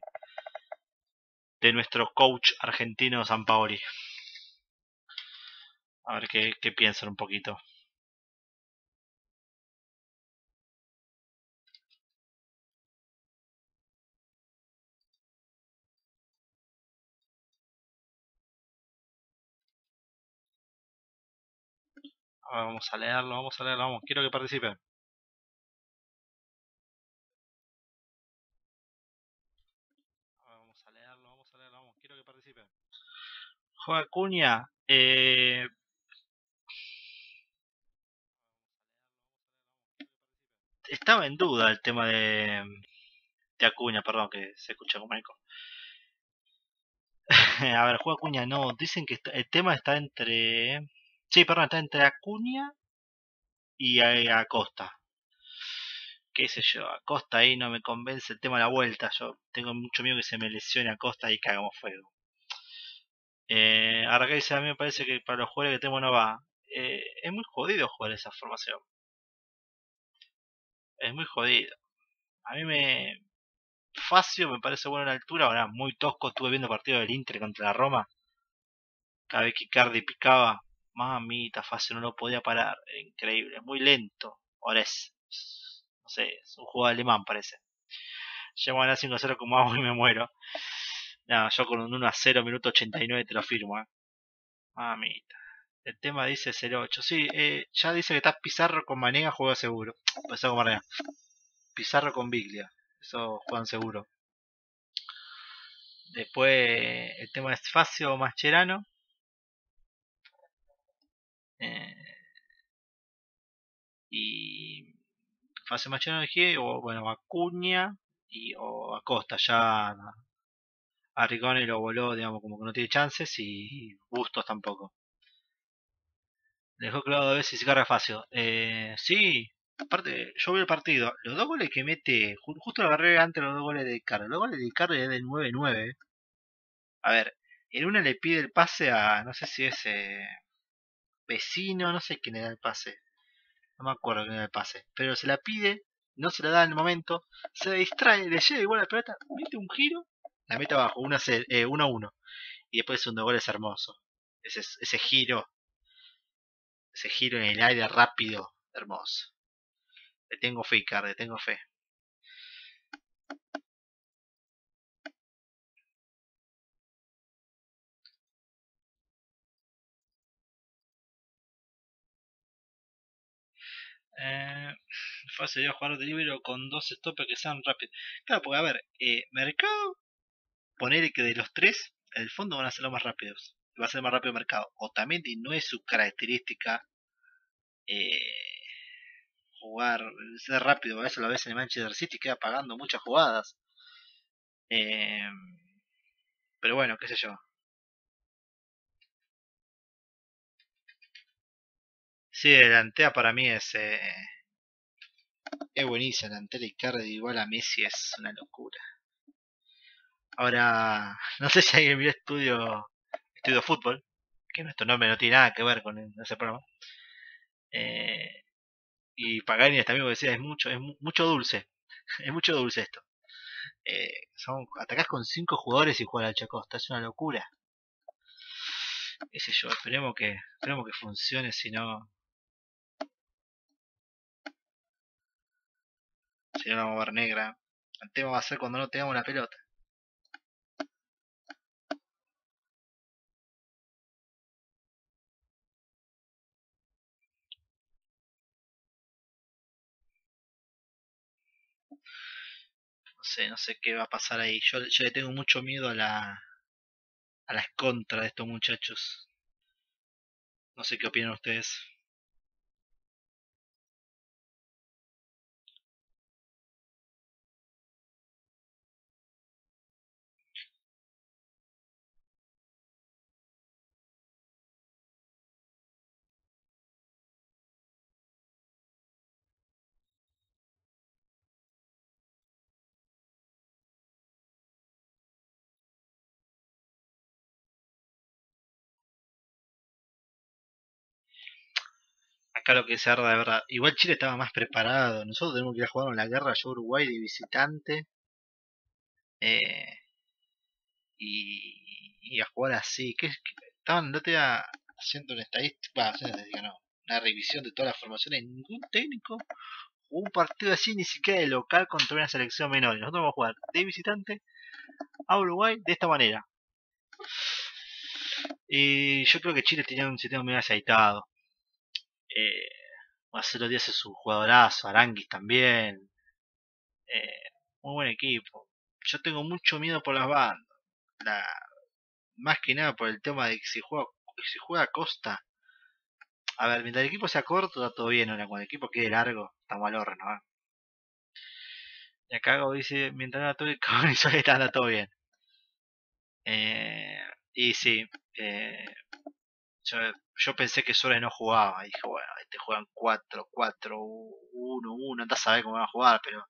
de nuestro coach argentino Sampaoli? A ver qué, qué piensan un poquito. Vamos a leerlo, vamos a leerlo, vamos. Quiero que participen. A ver, vamos a leerlo, vamos a leerlo, vamos. Quiero que participen. Juega Cuña. Eh... Estaba en duda el tema de, de Acuña, perdón, que se escucha como eco. a ver, juega Acuña, no. Dicen que el tema está entre... Sí, perdón, está entre Acuña y a- Acosta. Qué sé yo, Acosta ahí no me convence el tema de la vuelta. Yo tengo mucho miedo que se me lesione Acosta y que hagamos fuego. Eh, que dice, a mí me parece que para los jugadores que tenemos no va. Eh, es muy jodido jugar esa formación. Es muy jodido. A mí me... Facio me parece bueno en altura. Ahora, muy tosco. Estuve viendo partido del Inter contra la Roma. Cada vez que Icardi picaba. Mamita, Facio no lo podía parar. Increíble. Muy lento. Ahora es... No sé, es un juego alemán parece. Llego a ganar 5-0 como hago y me muero. No, yo con un 1 0 minuto 89 te lo firmo, eh. Mamita. El tema dice 08. Sí, eh, ya dice que está Pizarro con Manega, juega seguro. Pizarro con Manega. Pizarro con Biglia. Eso juegan seguro. Después el tema es Facio Mascherano. Eh, y Facio Mascherano dije, o bueno, Acuña y o Acosta ya a lo voló, digamos, como que no tiene chances y Bustos tampoco. Dejó claro a ver si se carga fácil. Eh, sí, aparte, yo vi el partido. Los dos goles que mete, justo lo agarré antes los dos goles de Carlos. Los goles de Carlos es del 9-9. A ver, en una le pide el pase a, no sé si es eh, vecino, no sé quién era el pase. No me acuerdo quién era el pase. Pero se la pide, no se la da en el momento. Se distrae, le llega igual la pelota, mete un giro, la mete abajo, 1 eh, 1. Y después el segundo gol es hermoso. Ese, ese giro ese giro en el aire rápido, hermoso. Le tengo fe, Icardi, le tengo fe. Eh, fácil de jugar de libro con dos stoppers que sean rápidos. Claro, porque a ver, eh, Mercado, poner que de los tres, el fondo van a ser los más rápidos va a ser más rápido mercado. Otamendi no es su característica eh, jugar, ser rápido. A veces lo ves en el Manchester City, queda pagando muchas jugadas. Eh, pero bueno, qué sé yo. Sí, delantea para mí es eh, es buenísimo. Delantera Icardi igual a Messi es una locura. Ahora, no sé si alguien vio estudio Estudio Fútbol, que nuestro nombre no tiene nada que ver con ese programa. Eh, y Pagani este amigo decía, es mucho, es mucho dulce. es mucho dulce esto. Eh, son, atacás con cinco jugadores y juega al Chacosta, es una locura. Ese yo, esperemos que, esperemos que funcione, si no. Si no, vamos a ver negra. El tema va a ser cuando no tengamos la pelota. no sé, no sé qué va a pasar ahí. Yo, yo le tengo mucho miedo a la a las contras de estos muchachos. No sé qué opinan ustedes. Acá que se arda de verdad. Igual Chile estaba más preparado. Nosotros tenemos que ir a jugar en la guerra yo Uruguay de visitante. Eh, y, a jugar así. que Estaban, no te haciendo una estadística, una revisión de todas las formaciones. Ningún técnico un partido así ni siquiera de local contra una selección menor. Nosotros vamos a jugar de visitante a Uruguay de esta manera. Y yo creo que Chile tenía un sistema muy aceitado. Eh, Marcelo Díaz es un jugadorazo, Aranguis también. Eh, muy buen equipo. Yo tengo mucho miedo por las bandas. Más que nada por el tema de que si juega, si juega Costa. A ver, mientras el equipo sea corto, está todo bien. Ahora, cuando el equipo quede largo, está mal horno. ¿eh? Y acá dice, mientras no todo el está todo bien. Eh, y sí, eh, yo, pensé que Suárez no jugaba. Y dije, bueno, te juegan 4, 4, 1, 1. Andás a ver cómo van a jugar, pero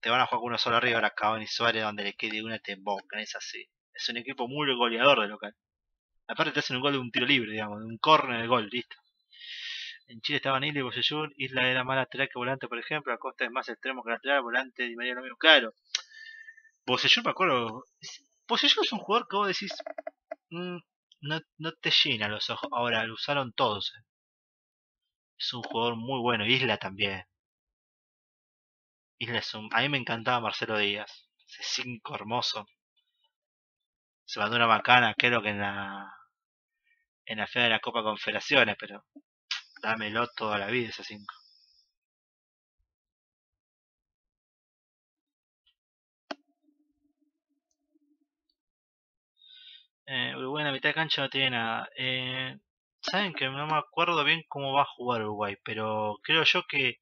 te van a jugar con uno solo arriba. Ahora Cavani y Suárez, donde le quede una, te embocan. Es así. Es un equipo muy goleador de local. Aparte, te hacen un gol de un tiro libre, digamos, de un corner de gol, listo. En Chile estaban Isla y Bosellur. Isla era más lateral que volante, por ejemplo. Acosta es más extremo que lateral, volante y María lo mismo. Claro. Bosellur, me acuerdo. Bosellur es un jugador que vos decís. Mmm, no, no te llena los ojos. Ahora, lo usaron todos. Es un jugador muy bueno. Isla también. Isla es un... A mí me encantaba Marcelo Díaz. Ese 5 hermoso. Se mandó una bacana, creo que en la... en la final de la Copa Confederaciones, pero dámelo toda la vida ese 5. Eh, Uruguay en la mitad de cancha no tiene nada. Eh, Saben que no me acuerdo bien cómo va a jugar Uruguay, pero creo yo que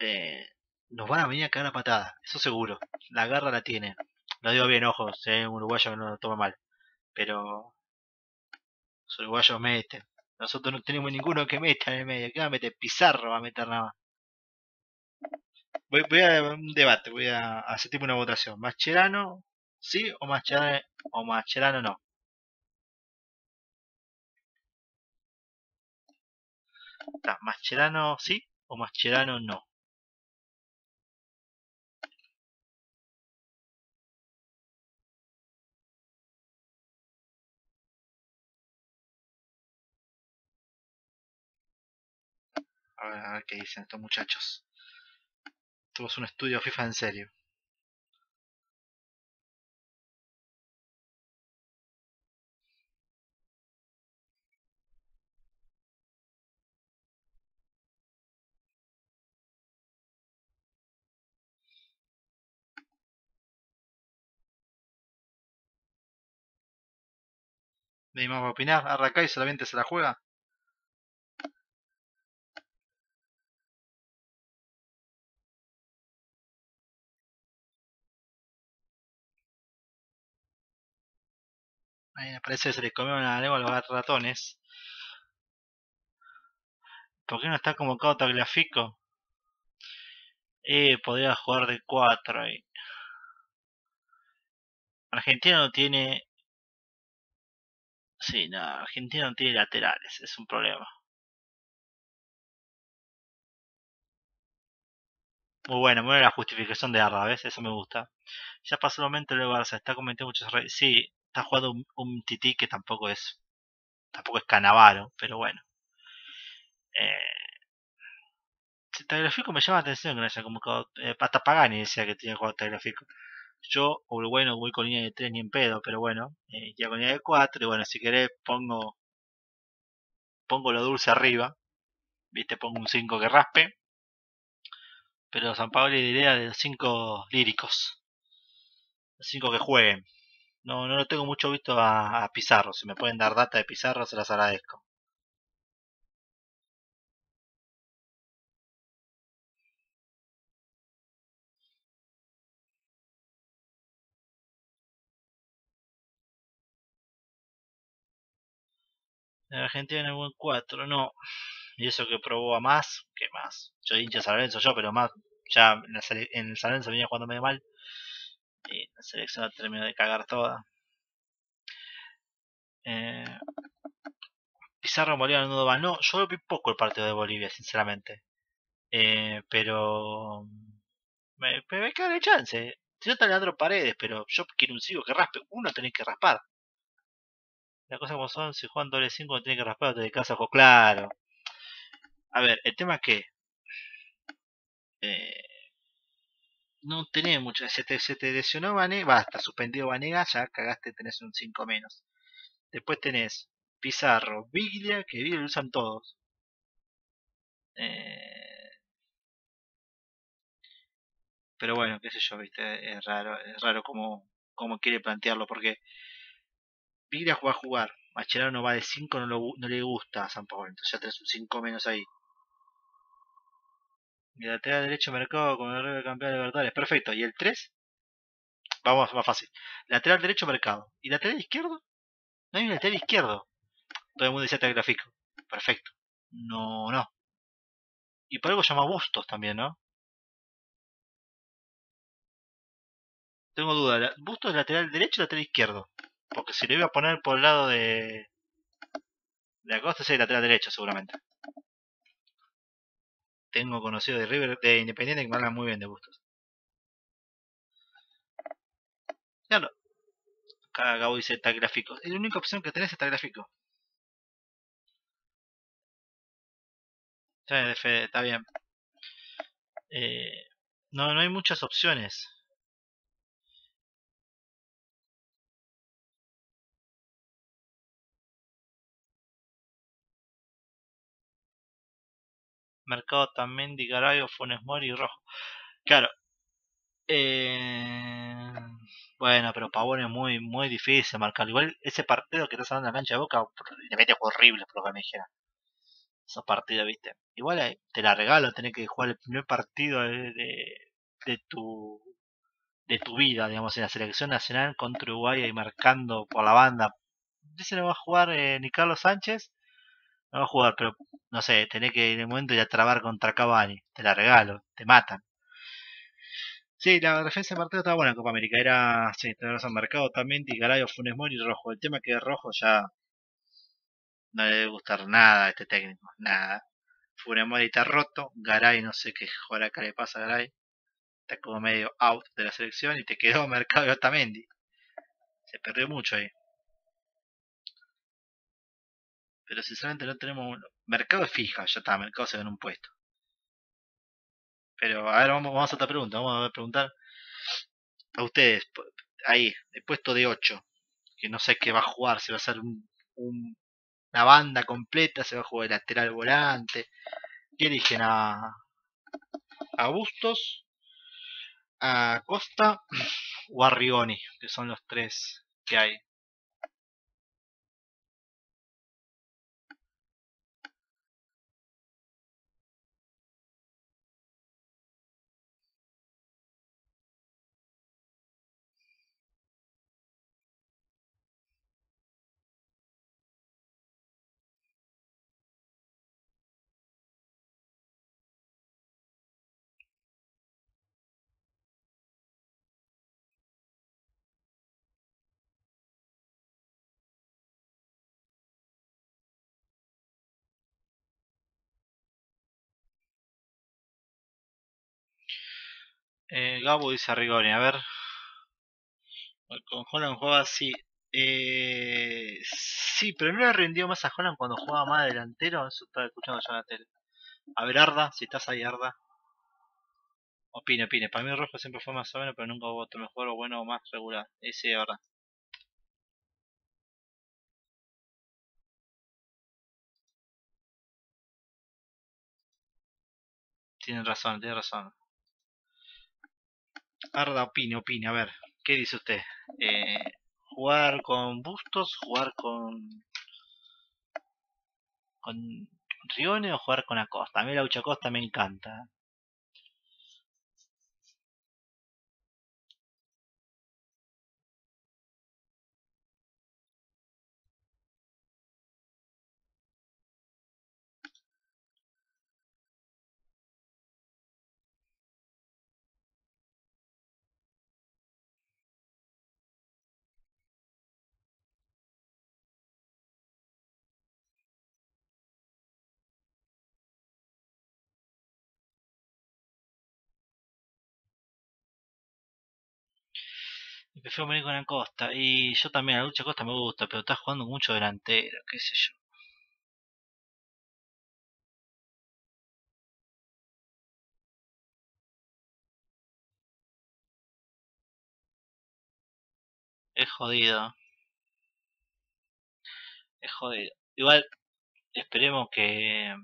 eh, nos van a venir a caer a patada, eso seguro. La garra la tiene. Lo digo bien, ojo, si un uruguayo no lo toma mal. Pero los uruguayos meten. Nosotros no tenemos ninguno que meta en el medio. ¿Qué va a meter? Pizarro va a meter nada más. Voy, voy a un debate, voy a hacer tipo una votación. ¿Mascherano sí o Mascherano, o Mascherano no? Está, ¿Mascherano sí o Mascherano no? A ver, a ver qué dicen estos muchachos. Esto es un estudio FIFA en serio. ¿Nadie más va a opinar? Arranca y solamente se la juega. Ahí parece que se les comieron la lengua a los ratones. ¿Por qué no está convocado Tagliafico? Eh, podría jugar de 4 ahí. Argentina no tiene... Sí, no, Argentina no tiene laterales, es un problema. Muy buena, muy buena la justificación de Arda, ¿ves? Eso me gusta. Ya pasó el momento de Barça, está cometiendo muchos errores. Sí, está jugando un, un tití que tampoco es tampoco es Canavaro, pero bueno. Eh, me llama la atención que no haya convocado. Eh, hasta Pagani decía que tenía jugado Tagliafico. Yo, Uruguay, no voy con línea de 3 ni en pedo, pero bueno, eh, ya con línea de 4. Y bueno, si querés, pongo pongo lo dulce arriba. Viste, pongo un 5 que raspe. Pero San Pablo diría de los 5 líricos. Los 5 que jueguen. No, no lo tengo mucho visto a, a Pizarro. Si me pueden dar data de Pizarro, se las agradezco. Argentina en el buen 4, no. Y eso que probó a más, que más. Yo hincha San Lorenzo yo, pero más. Ya en, el San Lorenzo venía jugando medio mal. Y la selección la terminó de cagar toda. Eh, Pizarro Bolívar Nudo No, yo vi poco el partido de Bolivia, sinceramente. Eh, pero. Me, me, me cae el chance. Si no está Leandro Paredes, pero yo quiero un 5 que raspe. Uno tenés que raspar. La cosa como son, si juegan doble 5 tenés que raspar, te de casa ojo claro. A ver, el tema es que. Eh, no tenés mucho. Se te, se te lesionó Vanega, basta, suspendido Vanega, ya cagaste, tenés un 5 menos. Después tenés Pizarro, Biglia, que Biglia lo usan todos. Eh, pero bueno, qué sé yo, viste, es raro, es raro como, como quiere plantearlo, porque Biglia va a jugar, Mascherano no va de 5, no, le gusta a San Pablo, entonces ya tenés un 5 menos ahí. Y lateral derecho mercado con el de campeón de Libertadores, perfecto, y el 3, vamos más fácil, lateral derecho mercado, y lateral izquierdo, no hay un lateral izquierdo, todo el mundo decía gráfico, perfecto, no, no, y por algo llama Bustos también, ¿no? Tengo duda, Bustos lateral derecho o lateral izquierdo. Porque si lo iba a poner por el lado de. de Acosta, es el lateral derecho, seguramente. Tengo conocido de River, de Independiente, que me hablan muy bien de Bustos. Claro. Acá Gabo dice gráfico. Es la única opción que tenés es gráfico. Está bien. Eh, no, no hay muchas opciones. Mercado también, Garay, Funes Mori y Rojo. Claro. Eh, bueno, pero Pavón es muy, muy difícil marcarlo. Igual ese partido que estás hablando en la cancha de Boca le mete horrible, por lo que me dijeron. Esos partidos, viste. Igual te la regalo, tenés que jugar el primer partido de, de, tu de tu vida, digamos, en la selección nacional contra Uruguay y marcando por la banda. Dice no va a jugar eh, Sánchez, no va a jugar, pero no sé, tenés que en el momento ir a trabar contra Cavani, te la regalo, te matan. Sí, la defensa de partido estaba buena en Copa América. Era, sí, tenés razón, Mercado también, Tigarayo, Funes Mori y Rojo. El tema es que Rojo ya no le debe gustar nada a este técnico, nada. Funes Mori está roto, Garay no sé qué acá le pasa a Garay. Está como medio out de la selección y te quedó Mercado y Otamendi. Se perdió mucho ahí. Pero sinceramente no tenemos... Mercado es fija, ya está, Mercado se en un puesto. Pero a ver, vamos, vamos a otra pregunta. Vamos a preguntar a ustedes. Ahí, el puesto de 8. Que no sé qué va a jugar. Si va a ser un, una banda completa. Se va a jugar de lateral volante. ¿Qué eligen a, a Bustos? A Costa o a Rioni. Que son los tres que hay. Eh, Gabo dice Rigoni, a ver. Con Holland juega así. Eh, sí, pero no le rindió más a Holland cuando jugaba más delantero. Eso estaba escuchando yo en la tele. A ver, Arda, si estás ahí, Arda. Opine, opine. Para mí Rojo siempre fue más o menos, pero nunca hubo otro mejor o bueno o más regular. Ese, verdad. Tienen razón, tiene razón. Arda opine, opine, a ver, ¿qué dice usted? Eh, ¿Jugar con Bustos? ¿Jugar con con Rione o jugar con Acosta? A mí la Ucha Acosta me encanta. Prefiero venir con Acosta. Y yo también, la lucha Acosta me gusta, pero está jugando mucho delantero, qué sé yo. Es jodido. Es jodido. Igual, esperemos que,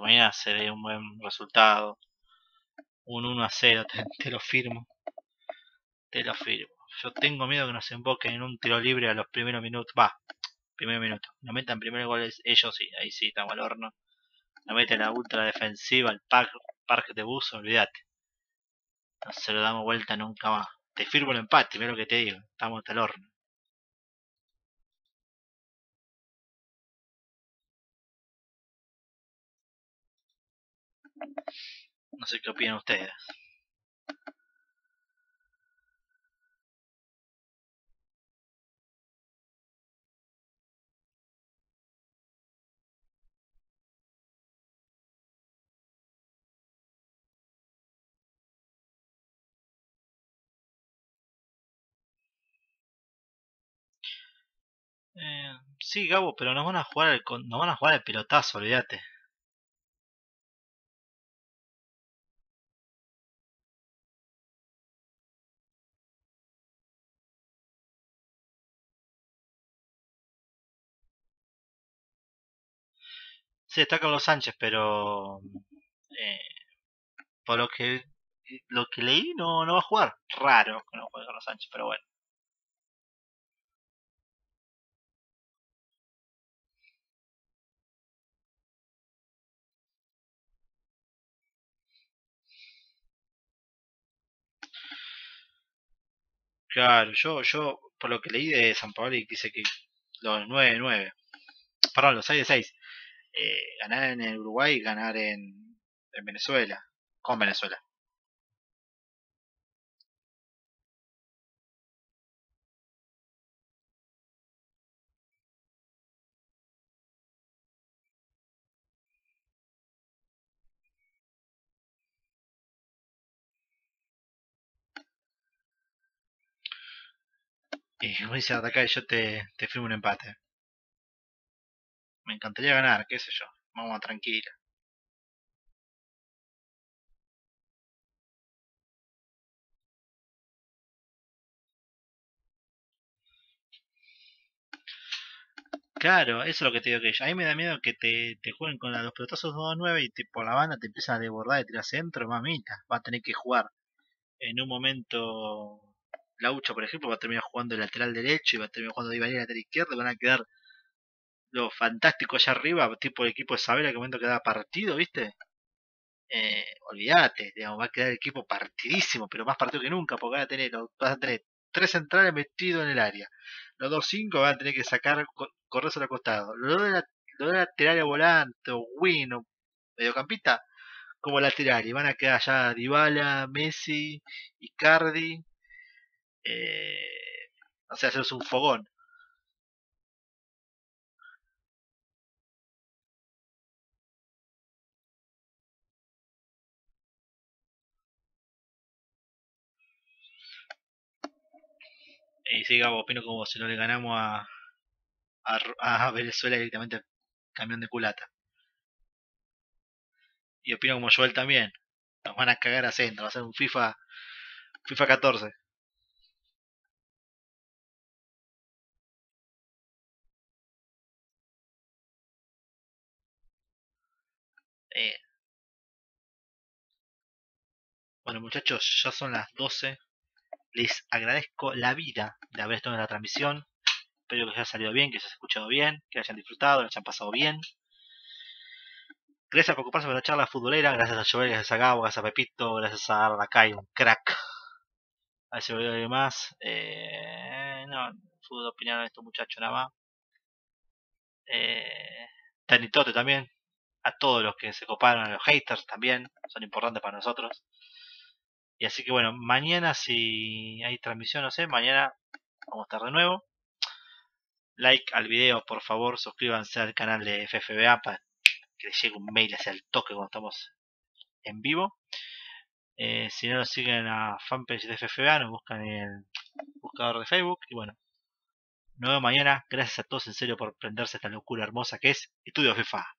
mañana se dé un buen resultado. Un 1 a 0, te lo firmo. Te lo firmo. Yo tengo miedo que nos emboquen en un tiro libre a los primeros minutos. Va, primer minuto. Nos metan primer gol ellos sí, ahí sí estamos al horno. Nos meten la ultra defensiva, el parque de bus, olvídate. No se lo damos vuelta nunca más. Te firmo el empate, mira lo que te digo. Estamos al horno. No sé qué opinan ustedes. Eh, sí, Gabo, pero nos van a jugar el, nos van a jugar el pelotazo, olvídate. Sí, está Carlos Sánchez, pero Eh, por lo que lo que leí no, no va a jugar. Raro que no juegue Carlos Sánchez, pero bueno. Claro, yo, yo, por lo que leí de San Paoli, dice que los 9 de 9, perdón, los 6 de 6, eh, ganar en Uruguay y ganar en, en Venezuela, con Venezuela. Y como dice acá, yo te, te firmo un empate. Me encantaría ganar, qué sé yo. Vamos tranquila. Claro, eso es lo que te digo que yo. A mí me da miedo que te, te jueguen con los pelotazos 2-9 y te, por la banda te empiezan a desbordar y tirar centro, mamita. Va a tener que jugar en un momento Laucho, por ejemplo, va a terminar jugando el lateral derecho y va a terminar jugando Di María lateral izquierdo. Van a quedar lo fantástico allá arriba, tipo el equipo de Sabela que momento queda partido, ¿viste? Eh, olvídate, digamos, va a quedar el equipo partidísimo, pero más partido que nunca, porque van a tener, vas a tener tres centrales metidos en el área. Los dos cinco van a tener que sacar, correr el costado. Los dos, de la, los laterales volante, o win, o mediocampista, como lateral. Y van a quedar allá Dybala, Messi, Icardi. Eh, o sea, hacerse un fogón. Y sí, Gabo, opino como si no le ganamos a Venezuela directamente camión de culata. Y opino como Joel también. Nos van a cagar a centro, va a ser un FIFA FIFA 14. Bueno muchachos, ya son las 12. Les agradezco la vida de haber estado en la transmisión. Espero que os haya salido bien, que os haya escuchado bien, que hayan disfrutado, que hayan pasado bien. Gracias por ocuparse por la charla futbolera. Gracias a Joel, gracias a Gabo, gracias a Pepito, gracias a Ardakai, un crack. A ver si me olvido más. Eh, no, fútbol de de estos muchachos nada más. Eh, Tanitote también. A todos los que se coparon, a los haters también. Son importantes para nosotros. Y así que bueno, mañana si hay transmisión, no sé, mañana vamos a estar de nuevo. Like al video, por favor, suscríbanse al canal de FFBA para que les llegue un mail hacia el toque cuando estamos en vivo. Eh, si no nos siguen a fanpage de FFBA, nos buscan en el buscador de Facebook. Y bueno, nos mañana. Gracias a todos en serio por prenderse esta locura hermosa que es Estudio FIFA.